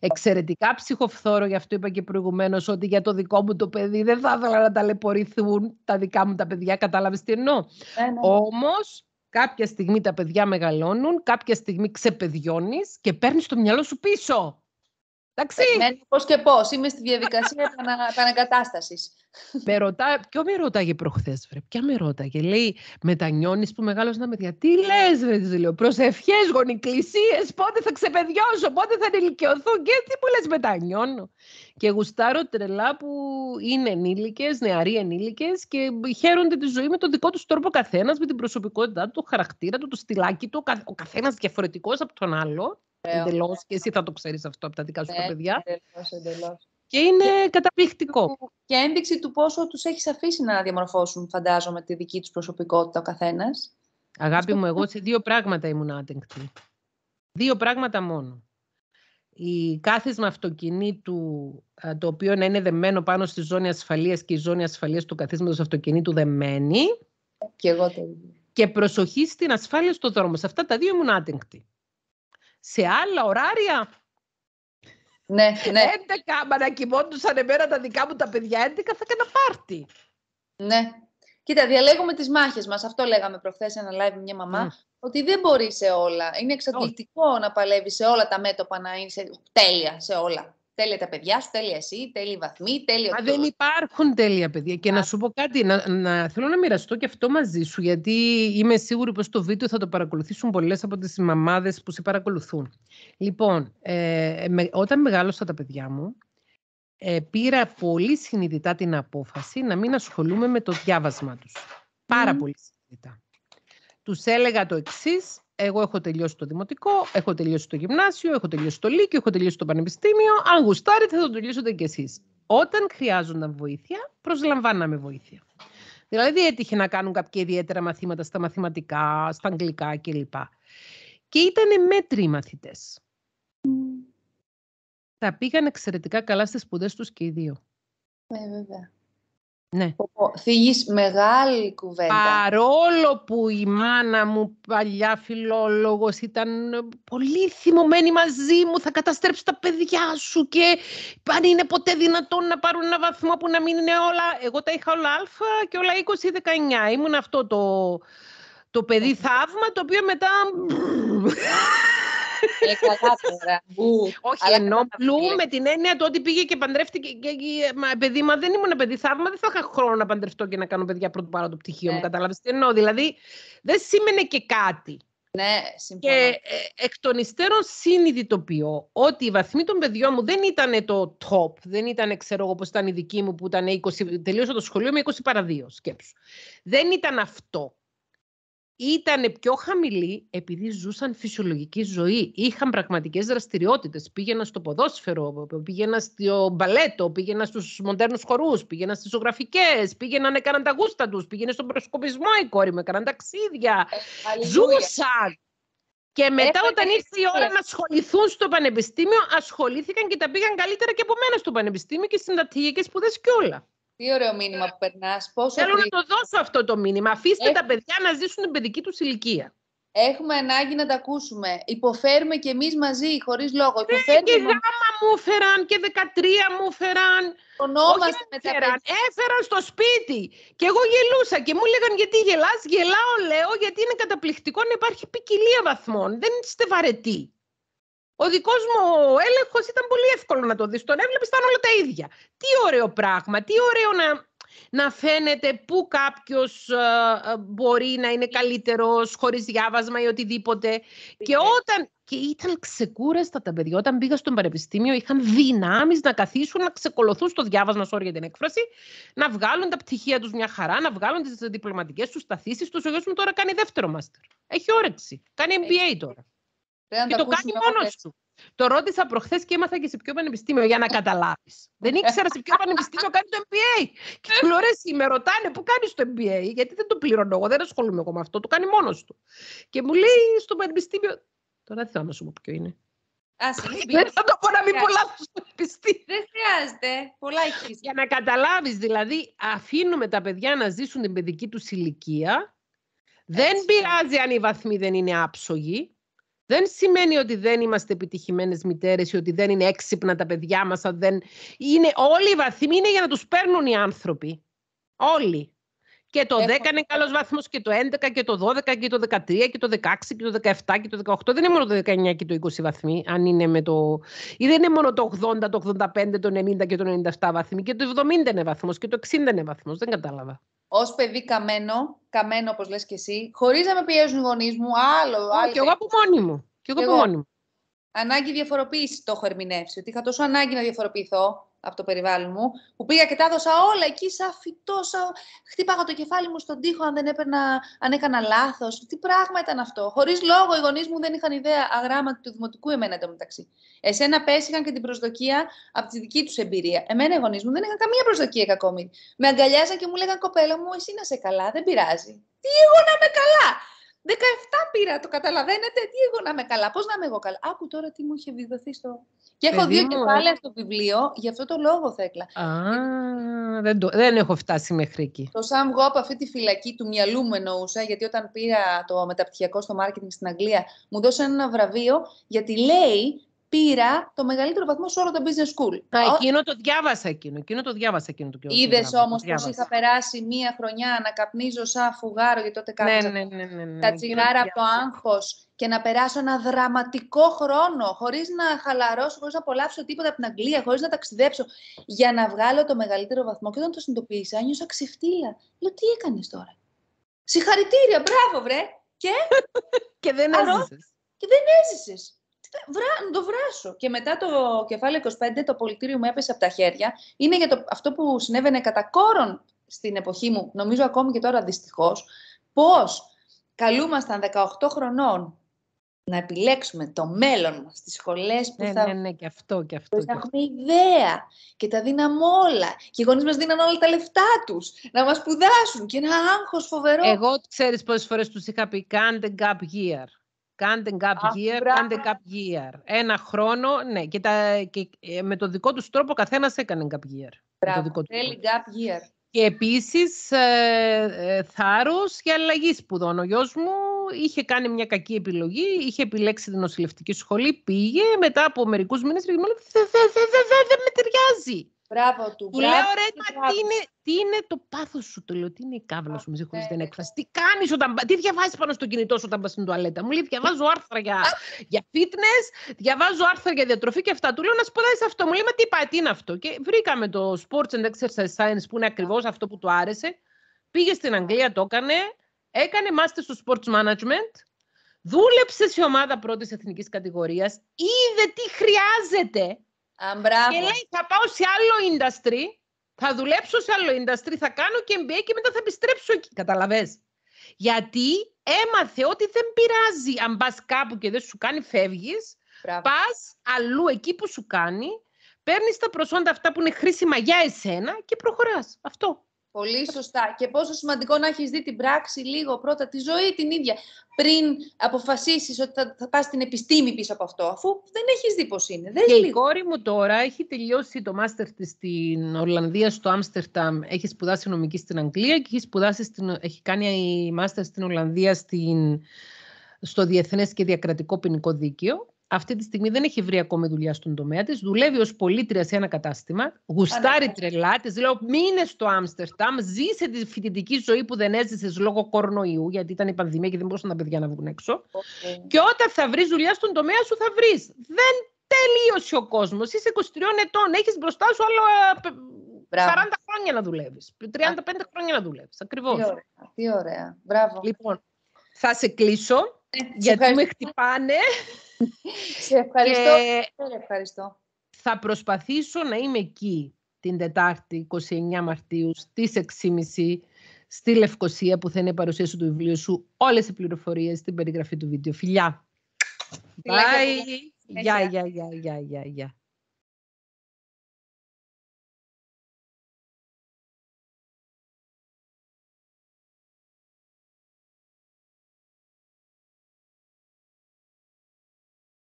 εξαιρετικά ψυχοφθόρο. Γι' αυτό είπα και προηγουμένως ότι για το δικό μου το παιδί δεν θα ήθελα να ταλαιπωρηθούν τα δικά μου τα παιδιά. Κατάλαβες τι εννοώ. Ναι, ναι. Όμως, κάποια στιγμή τα παιδιά μεγαλώνουν, κάποια στιγμή ξεπαιδιώνεις και παίρνεις το μυαλό σου πίσω. Εντάξει. Περιμένω πώς και πώς. Είμαι στη διαδικασία επανα, επαναγκατάστασης. με ρωτά, ποιο με ρώταγε προχθές, βρε, ποια με ρώταγε. Λέει, μετανιώνεις που μεγάλωσα με παιδιά. Τι λες, βρε, της λέω, προσευχές, γονικλησίες, πότε θα ξεπαιδιώσω, πότε θα ενηλικιωθώ και τι μου λες μετανιώνω. Και γουστάρω τρελά που είναι ενήλικες, νεαροί ενήλικες και χαίρονται τη ζωή με τον δικό τους τρόπο καθένας, με την προσωπικότητά του, το χαρακτήρα του, το στυλάκι του, ο κα- ο καθένας διαφορετικός από τον άλλο. Ωραίο. Εντελώς και εσύ θα το ξέρεις αυτό από τα δικά σου τα Ναι, παιδιά. εντελώς, εντελώς. Και είναι καταπληκτικό. Και ένδειξη του πόσο τους έχεις αφήσει να διαμορφώσουν, φαντάζομαι, τη δική τους προσωπικότητα ο καθένας. Αγάπη μου, εγώ σε δύο πράγματα ήμουν άτεγκτη. Δύο πράγματα μόνο. Η κάθισμα αυτοκινήτου, α, το οποίο να είναι δεμένο πάνω στη ζώνη ασφαλείας και η ζώνη ασφαλείας του καθίσματος αυτοκινήτου δεμένη Και εγώ το ίδιο. και προσοχή στην ασφάλεια στο δρόμο. Σε αυτά τα δύο ήμουν άτεγκτη. Σε άλλα ωράρια, Ναι, ναι, 11 άμα να κοιμόντουσαν εμένα τα δικά μου τα παιδιά, 11 θα έκανα πάρτι. ναι. Κοίτα, διαλέγουμε τις μάχες μας. Αυτό λέγαμε προχθές σε ένα live με μια μαμά. Μμ. Ότι δεν μπορεί σε όλα. Είναι εξαντλητικό να παλεύεις σε όλα τα μέτωπα, να είσαι τέλεια σε όλα. Τέλεια τα παιδιά σου, τέλεια εσύ, τέλειοι βαθμοί, τέλειο Μα το- δεν υπάρχουν τέλεια παιδιά. Και να σου πω κάτι, να, να, θέλω να μοιραστώ και αυτό μαζί σου, γιατί είμαι σίγουρη πως το βίντεο θα το παρακολουθήσουν πολλές από τις μαμάδες που σε παρακολουθούν. Λοιπόν, ε, με- όταν μεγάλωσα τα παιδιά μου, ε, πήρα πολύ συνειδητά την απόφαση να μην ασχολούμαι με το διάβασμα τους. Πάρα Μμμ. πολύ συνειδητά. Τους έλεγα το εξής. Εγώ έχω τελειώσει το δημοτικό, έχω τελειώσει το γυμνάσιο, έχω τελειώσει το λύκειο, έχω τελειώσει το πανεπιστήμιο. Αν γουστάρετε θα το τελειώσετε κι εσείς. Όταν χρειάζονταν βοήθεια, προσλαμβάναμε βοήθεια. Δηλαδή δεν έτυχε να κάνουν κάποια ιδιαίτερα μαθήματα στα μαθηματικά, στα αγγλικά κλπ. Και ήταν μέτριοι μαθητές. Τα πήγαν εξαιρετικά καλά στις σπουδές τους και οι δύο. Ε, βέβαια. Ναι. Πω, πω. Θίγεις μεγάλη κουβέντα. Παρόλο που η μάνα μου παλιά φιλόλογος ήταν ε, πολύ θυμωμένη μαζί μου, θα καταστρέψει τα παιδιά σου και αν είναι ποτέ δυνατόν να πάρουν ένα βαθμό που να μην είναι όλα... Εγώ τα είχα όλα α και όλα 20-19. Ήμουν αυτό το, το παιδί θαύμα, το οποίο μετά... Ε, καλά τώρα. Μπου. Όχι, Αλλά ενώ καταλαβαίνω. πλού με την έννοια του ότι πήγε και παντρεύτηκε. Και, και, μα, παιδί, μα δεν ήμουν παιδί θαύμα, δεν θα είχα χρόνο να παντρευτώ και να κάνω παιδιά πρώτο πάρω το πτυχίο μου. Ναι. Κατάλαβες τι εννοώ. Δηλαδή, δεν σήμαινε και κάτι. Ναι, συμφωνώ. Και ε, εκ των υστέρων συνειδητοποιώ ότι οι βαθμοί των παιδιών μου δεν ήταν το top. Δεν ήταν, ξέρω εγώ, πώς ήταν η δική μου που ήταν 20, τελείωσα το σχολείο με 20 παρα 2, σκέψου. Δεν ήταν αυτό. Ήταν πιο χαμηλή επειδή ζούσαν φυσιολογική ζωή. Είχαν πραγματικές δραστηριότητες. Πήγαιναν στο ποδόσφαιρο, πήγαιναν στο μπαλέτο, πήγαιναν στους μοντέρνους χορούς, πήγαιναν στις ζωγραφικές, πήγαιναν, έκαναν τα γούστα τους, πήγαινε στον προσκοπισμό η κόρη μου, έκαναν ταξίδια. Αλληλούια. Ζούσαν. Και μετά Έφαγε όταν ήρθε η ώρα ευτυχία. να ασχοληθούν στο πανεπιστήμιο, ασχολήθηκαν και τα πήγαν καλύτερα και από μένα στο πανεπιστήμιο και στις συντατηγικές σπουδές και όλα. Τι ωραίο μήνυμα που περνάς. Πόσο Θέλω να κρύ- το δώσω αυτό το μήνυμα. Αφήστε Ε. τα παιδιά να ζήσουν την παιδική τους ηλικία. Έχουμε ανάγκη να τα ακούσουμε. Υποφέρουμε κι εμείς μαζί, χωρίς λόγο. Και Υποφέρουμε, γάμα μου έφεραν και 13 μου έφεραν. μονόμαστε Όχι με τα έφεραν, παιδιά. έφεραν στο σπίτι. Και εγώ γελούσα και μου έλεγαν γιατί γελάς. Γελάω λέω γιατί είναι καταπληκτικό να υπάρχει ποικιλία βαθμών. Δεν είστε βαρετοί. Ο δικός μου έλεγχος ήταν πολύ εύκολο να το δεις. Τον έβλεπες, ήταν όλα τα ίδια. Τι ωραίο πράγμα, τι ωραίο να, να φαίνεται πού κάποιος μπορεί να είναι καλύτερος χωρίς διάβασμα ή οτιδήποτε. Και όταν. Και ήταν ξεκούραστα τα παιδιά. Όταν πήγα στο πανεπιστήμιο, είχαν δυνάμεις να καθίσουν να ξεκολουθούν στο διάβασμα, sorry για την έκφραση, να βγάλουν τα πτυχία τους μια χαρά, να βγάλουν τις διπλωματικές τους σταθήσεις τους. Ο γιος μου τώρα κάνει δεύτερο μάστερ. Έχει όρεξη. Κάνει MBA τώρα. Πρέπει να Και το κάνει ακούσουμε μόνος όλες. του. Το ρώτησα προχθές και έμαθα και σε ποιο πανεπιστήμιο για να καταλάβεις. Δεν ήξερα σε ποιο (laughs) πανεπιστήμιο κάνει το MBA. Και του λέω ρε, εσύ με ρωτάνε πού κάνεις το MBA, γιατί δεν το πληρώνω εγώ, δεν ασχολούμαι εγώ με αυτό. Το κάνει μόνος του. Και μου λέει στο πανεπιστήμιο. Τώρα δεν θέλω να σου πω ποιο είναι. Άσε, μην πεις. Δεν θα το πω να μην Yeah. πω λάθος στο πανεπιστήμιο. Δεν χρειάζεται. Πολλά έχεις. Για να καταλάβεις, δηλαδή, αφήνουμε τα παιδιά να ζήσουν την παιδική τους ηλικία. Δεν Έτσι. πειράζει αν οι βαθμοί δεν είναι άψογοι. Δεν σημαίνει ότι δεν είμαστε επιτυχημένες μητέρες ή ότι δεν είναι έξυπνα τα παιδιά μας. αν Δεν... Είναι, όλοι οι βαθμοί είναι για να τους παίρνουν οι άνθρωποι. Όλοι. Και το 10 Έχω- είναι καλός βαθμός και το 11 και το 12 και το 13 και το 16 και το 17 και το 18. Δεν είναι μόνο το 19 και το 20 βαθμοί, αν είναι με το... Ή δεν είναι μόνο το 80, το 85, το 90 και το 97 βαθμοί. Και το 70 είναι βαθμός και το 60 είναι βαθμός. Δεν κατάλαβα. Ω παιδί καμένο, καμένο όπως λες και εσύ, χωρίς να με πιέζουν οι γονείς μου, άλλο, άλλο. Και εγώ από μόνη μου. Και εγώ Κι από εγώ. μόνη μου. Ανάγκη διαφοροποίηση το έχω ερμηνεύσει. Ότι είχα τόσο ανάγκη να διαφοροποιηθώ από το περιβάλλον μου, που πήγα και τα έδωσα όλα εκεί σαν φυτό, σαν... χτύπαγα το κεφάλι μου στον τοίχο αν δεν έπαιρνα, αν έκανα λάθος. Τι πράγμα ήταν αυτό; Χωρίς λόγο, οι γονείς μου δεν είχαν ιδέα αγράμματη του δημοτικού εμένα εντωμεταξύ. Εσένα πέσυχαν και την προσδοκία από τη δική τους εμπειρία. Εμένα οι γονείς μου δεν είχαν καμία προσδοκία κακόμοιρη. Με αγκαλιάζαν και μου λέγαν κοπέλα μου, εσύ να σε καλά, δεν πειράζει. Τι εγώ να είμαι καλά; 17 πήρα, το καταλαβαίνετε. Τι εγώ να είμαι καλά, πώς να είμαι εγώ καλά. Άκου τώρα τι μου είχε διδοθεί στο. Και έχω Παιδί δύο μου, ε. κεφάλαια στο βιβλίο, γι' αυτό το λόγο θέκλα. Α, δεν, το, δεν έχω φτάσει μέχρι εκεί. Το σαν βγω από αυτή τη φυλακή του μυαλού μου εννοούσα, γιατί όταν πήρα το μεταπτυχιακό στο μάρκετινγκ στην Αγγλία, μου δώσαν ένα βραβείο γιατί λέει πήρα το μεγαλύτερο βαθμό σε όλο το business school. Α, Ο- εκείνο το διάβασα εκείνο. Εκείνο το διάβασα εκείνο το το Είδες γράμμα, το όμως πως διάβασα. είχα περάσει μία χρονιά να καπνίζω σαν φουγάρο, γιατί τότε Ναι, κάπνιζα ναι, ναι, ναι, ναι. τα εκείνο το τσιγάρα από το διάβασα. άγχος και να περάσω ένα δραματικό χρόνο χωρίς να χαλαρώσω, χωρίς να απολαύσω τίποτα από την Αγγλία, χωρίς να ταξιδέψω, για να βγάλω το μεγαλύτερο βαθμό. Και όταν το συνειδητοποίησα, νιώσα ξεφτύλα. Λέω, τι έκανες τώρα; Συγχαρητήρια, μπράβο, βρε. Και (laughs) δεν Άρα, έζησες. Και δεν έζησες. Βρά, να το βράσω. Και μετά το κεφάλαιο 25, το πολιτήριο μου έπεσε από τα χέρια. Είναι για το, αυτό που συνέβαινε κατά κόρον στην εποχή μου, νομίζω ακόμη και τώρα δυστυχώς, πώς καλούμασταν 18 χρονών να επιλέξουμε το μέλλον μας στις σχολές που Ναι, θα ναι, ναι, και αυτό, και αυτό. δεν Και αυτό. έχουμε ιδέα και τα δίναμε όλα. Και οι γονείς μας δίναν όλα τα λεφτά τους να μας σπουδάσουν και ένα άγχος φοβερό. Εγώ ξέρεις πόσες φορές τους είχα πει κάντε gap year. Κάντε gap Αχ, year, μπράβο. κάντε gap year. Ένα χρόνο, ναι, και, τα, και ε, με το δικό τους τρόπο καθένας έκανε gap year. Με το Μπράβο. δικό τους Θέλει τρόπο. gap year. Και επίσης ε, ε, θάρρος για αλλαγή σπουδών. Ο γιος μου είχε κάνει μια κακή επιλογή, είχε επιλέξει την νοσηλευτική σχολή, πήγε, μετά από μερικούς μήνες και μου λέει δεν δε, δε, δε, δε, δε με ταιριάζει. Μπράβο του. Του μπράβο λέω ρε, του, μα μπράβο τι είναι, τι είναι το πάθος σου, του λέω, τι είναι η κάβλα σου, με συγχωρείς την ναι. έκφραση, τι κάνεις όταν, πα- τι διαβάζεις πάνω στο κινητό σου όταν πας στην τουαλέτα; Μου λέει, διαβάζω άρθρα για, (laughs) για fitness, διαβάζω άρθρα για διατροφή και αυτά. Του λέω να σπουδάσεις αυτό. Μου λέει, μα τι πάει, τι είναι αυτό. Και βρήκαμε το Sports and Exercise Science που είναι ακριβώς αυτό που του άρεσε. Πήγε στην Αγγλία, το έκανε, έκανε master στο Sports Management, δούλεψε σε ομάδα πρώτης εθνικής κατηγορίας, είδε τι χρειάζεται Α, μπράβο. και λέει θα πάω σε άλλο industry, θα δουλέψω σε άλλο industry, θα κάνω και MBA και μετά θα επιστρέψω εκεί. Καταλαβες; Γιατί έμαθε ότι δεν πειράζει αν πας κάπου και δεν σου κάνει φεύγεις, Μπράβο. πας αλλού εκεί που σου κάνει, παίρνεις τα προσόντα αυτά που είναι χρήσιμα για εσένα και προχωράς. Αυτό. Πολύ σωστά. Και πόσο σημαντικό να έχεις δει την πράξη λίγο πρώτα, τη ζωή την ίδια, πριν αποφασίσεις ότι θα, θα πας στην επιστήμη πίσω από αυτό, αφού δεν έχεις δει πώς είναι. Δες Και η λίγο. κόρη μου τώρα έχει τελειώσει το μάστερ της στην Ολλανδία, στο Άμστερνταμ. Έχει σπουδάσει νομική στην Αγγλία και έχει, σπουδάσει στην, έχει κάνει η μάστερ στην Ολλανδία στην, στο Διεθνές και Διακρατικό Ποινικό Δίκαιο. Αυτή τη στιγμή δεν έχει βρει ακόμη δουλειά στον τομέα της. Δουλεύει ως πωλήτρια σε ένα κατάστημα. Γουστάρει Ανακά. τρελά. Της λέω μείνε στο Άμστερνταμ, ζήσε τη φοιτητική ζωή που δεν έζησες λόγω κορονοϊού, γιατί ήταν η πανδημία και δεν μπορούσαν τα παιδιά να βγουν έξω. Οκ. Και όταν θα βρεις δουλειά στον τομέα σου, θα βρεις. Δεν τελείωσε ο κόσμος. Είσαι 23 ετών. Έχεις μπροστά σου άλλο ε, π- Μπράβο. 40 χρόνια να δουλεύεις. 35 χρόνια να δουλεύεις. Ακριβώς. Τι ωραία. Τι ωραία. Μπράβο. Λοιπόν, θα σε κλείσω Ε, σε γιατί με ευχαριστώ. χτυπάνε Σε ευχαριστώ. και Πολύ ευχαριστώ. θα προσπαθήσω να είμαι εκεί την Τετάρτη 29 Μαρτίου στις 6.30 στη Λευκοσία που θα είναι η παρουσίαση του βιβλίου σου. Όλες οι πληροφορίες στην περιγραφή του βίντεο. Φιλιά! Φιλάκια Bye! πολλά. Γεια, γεια, γεια, γεια, γεια, γεια.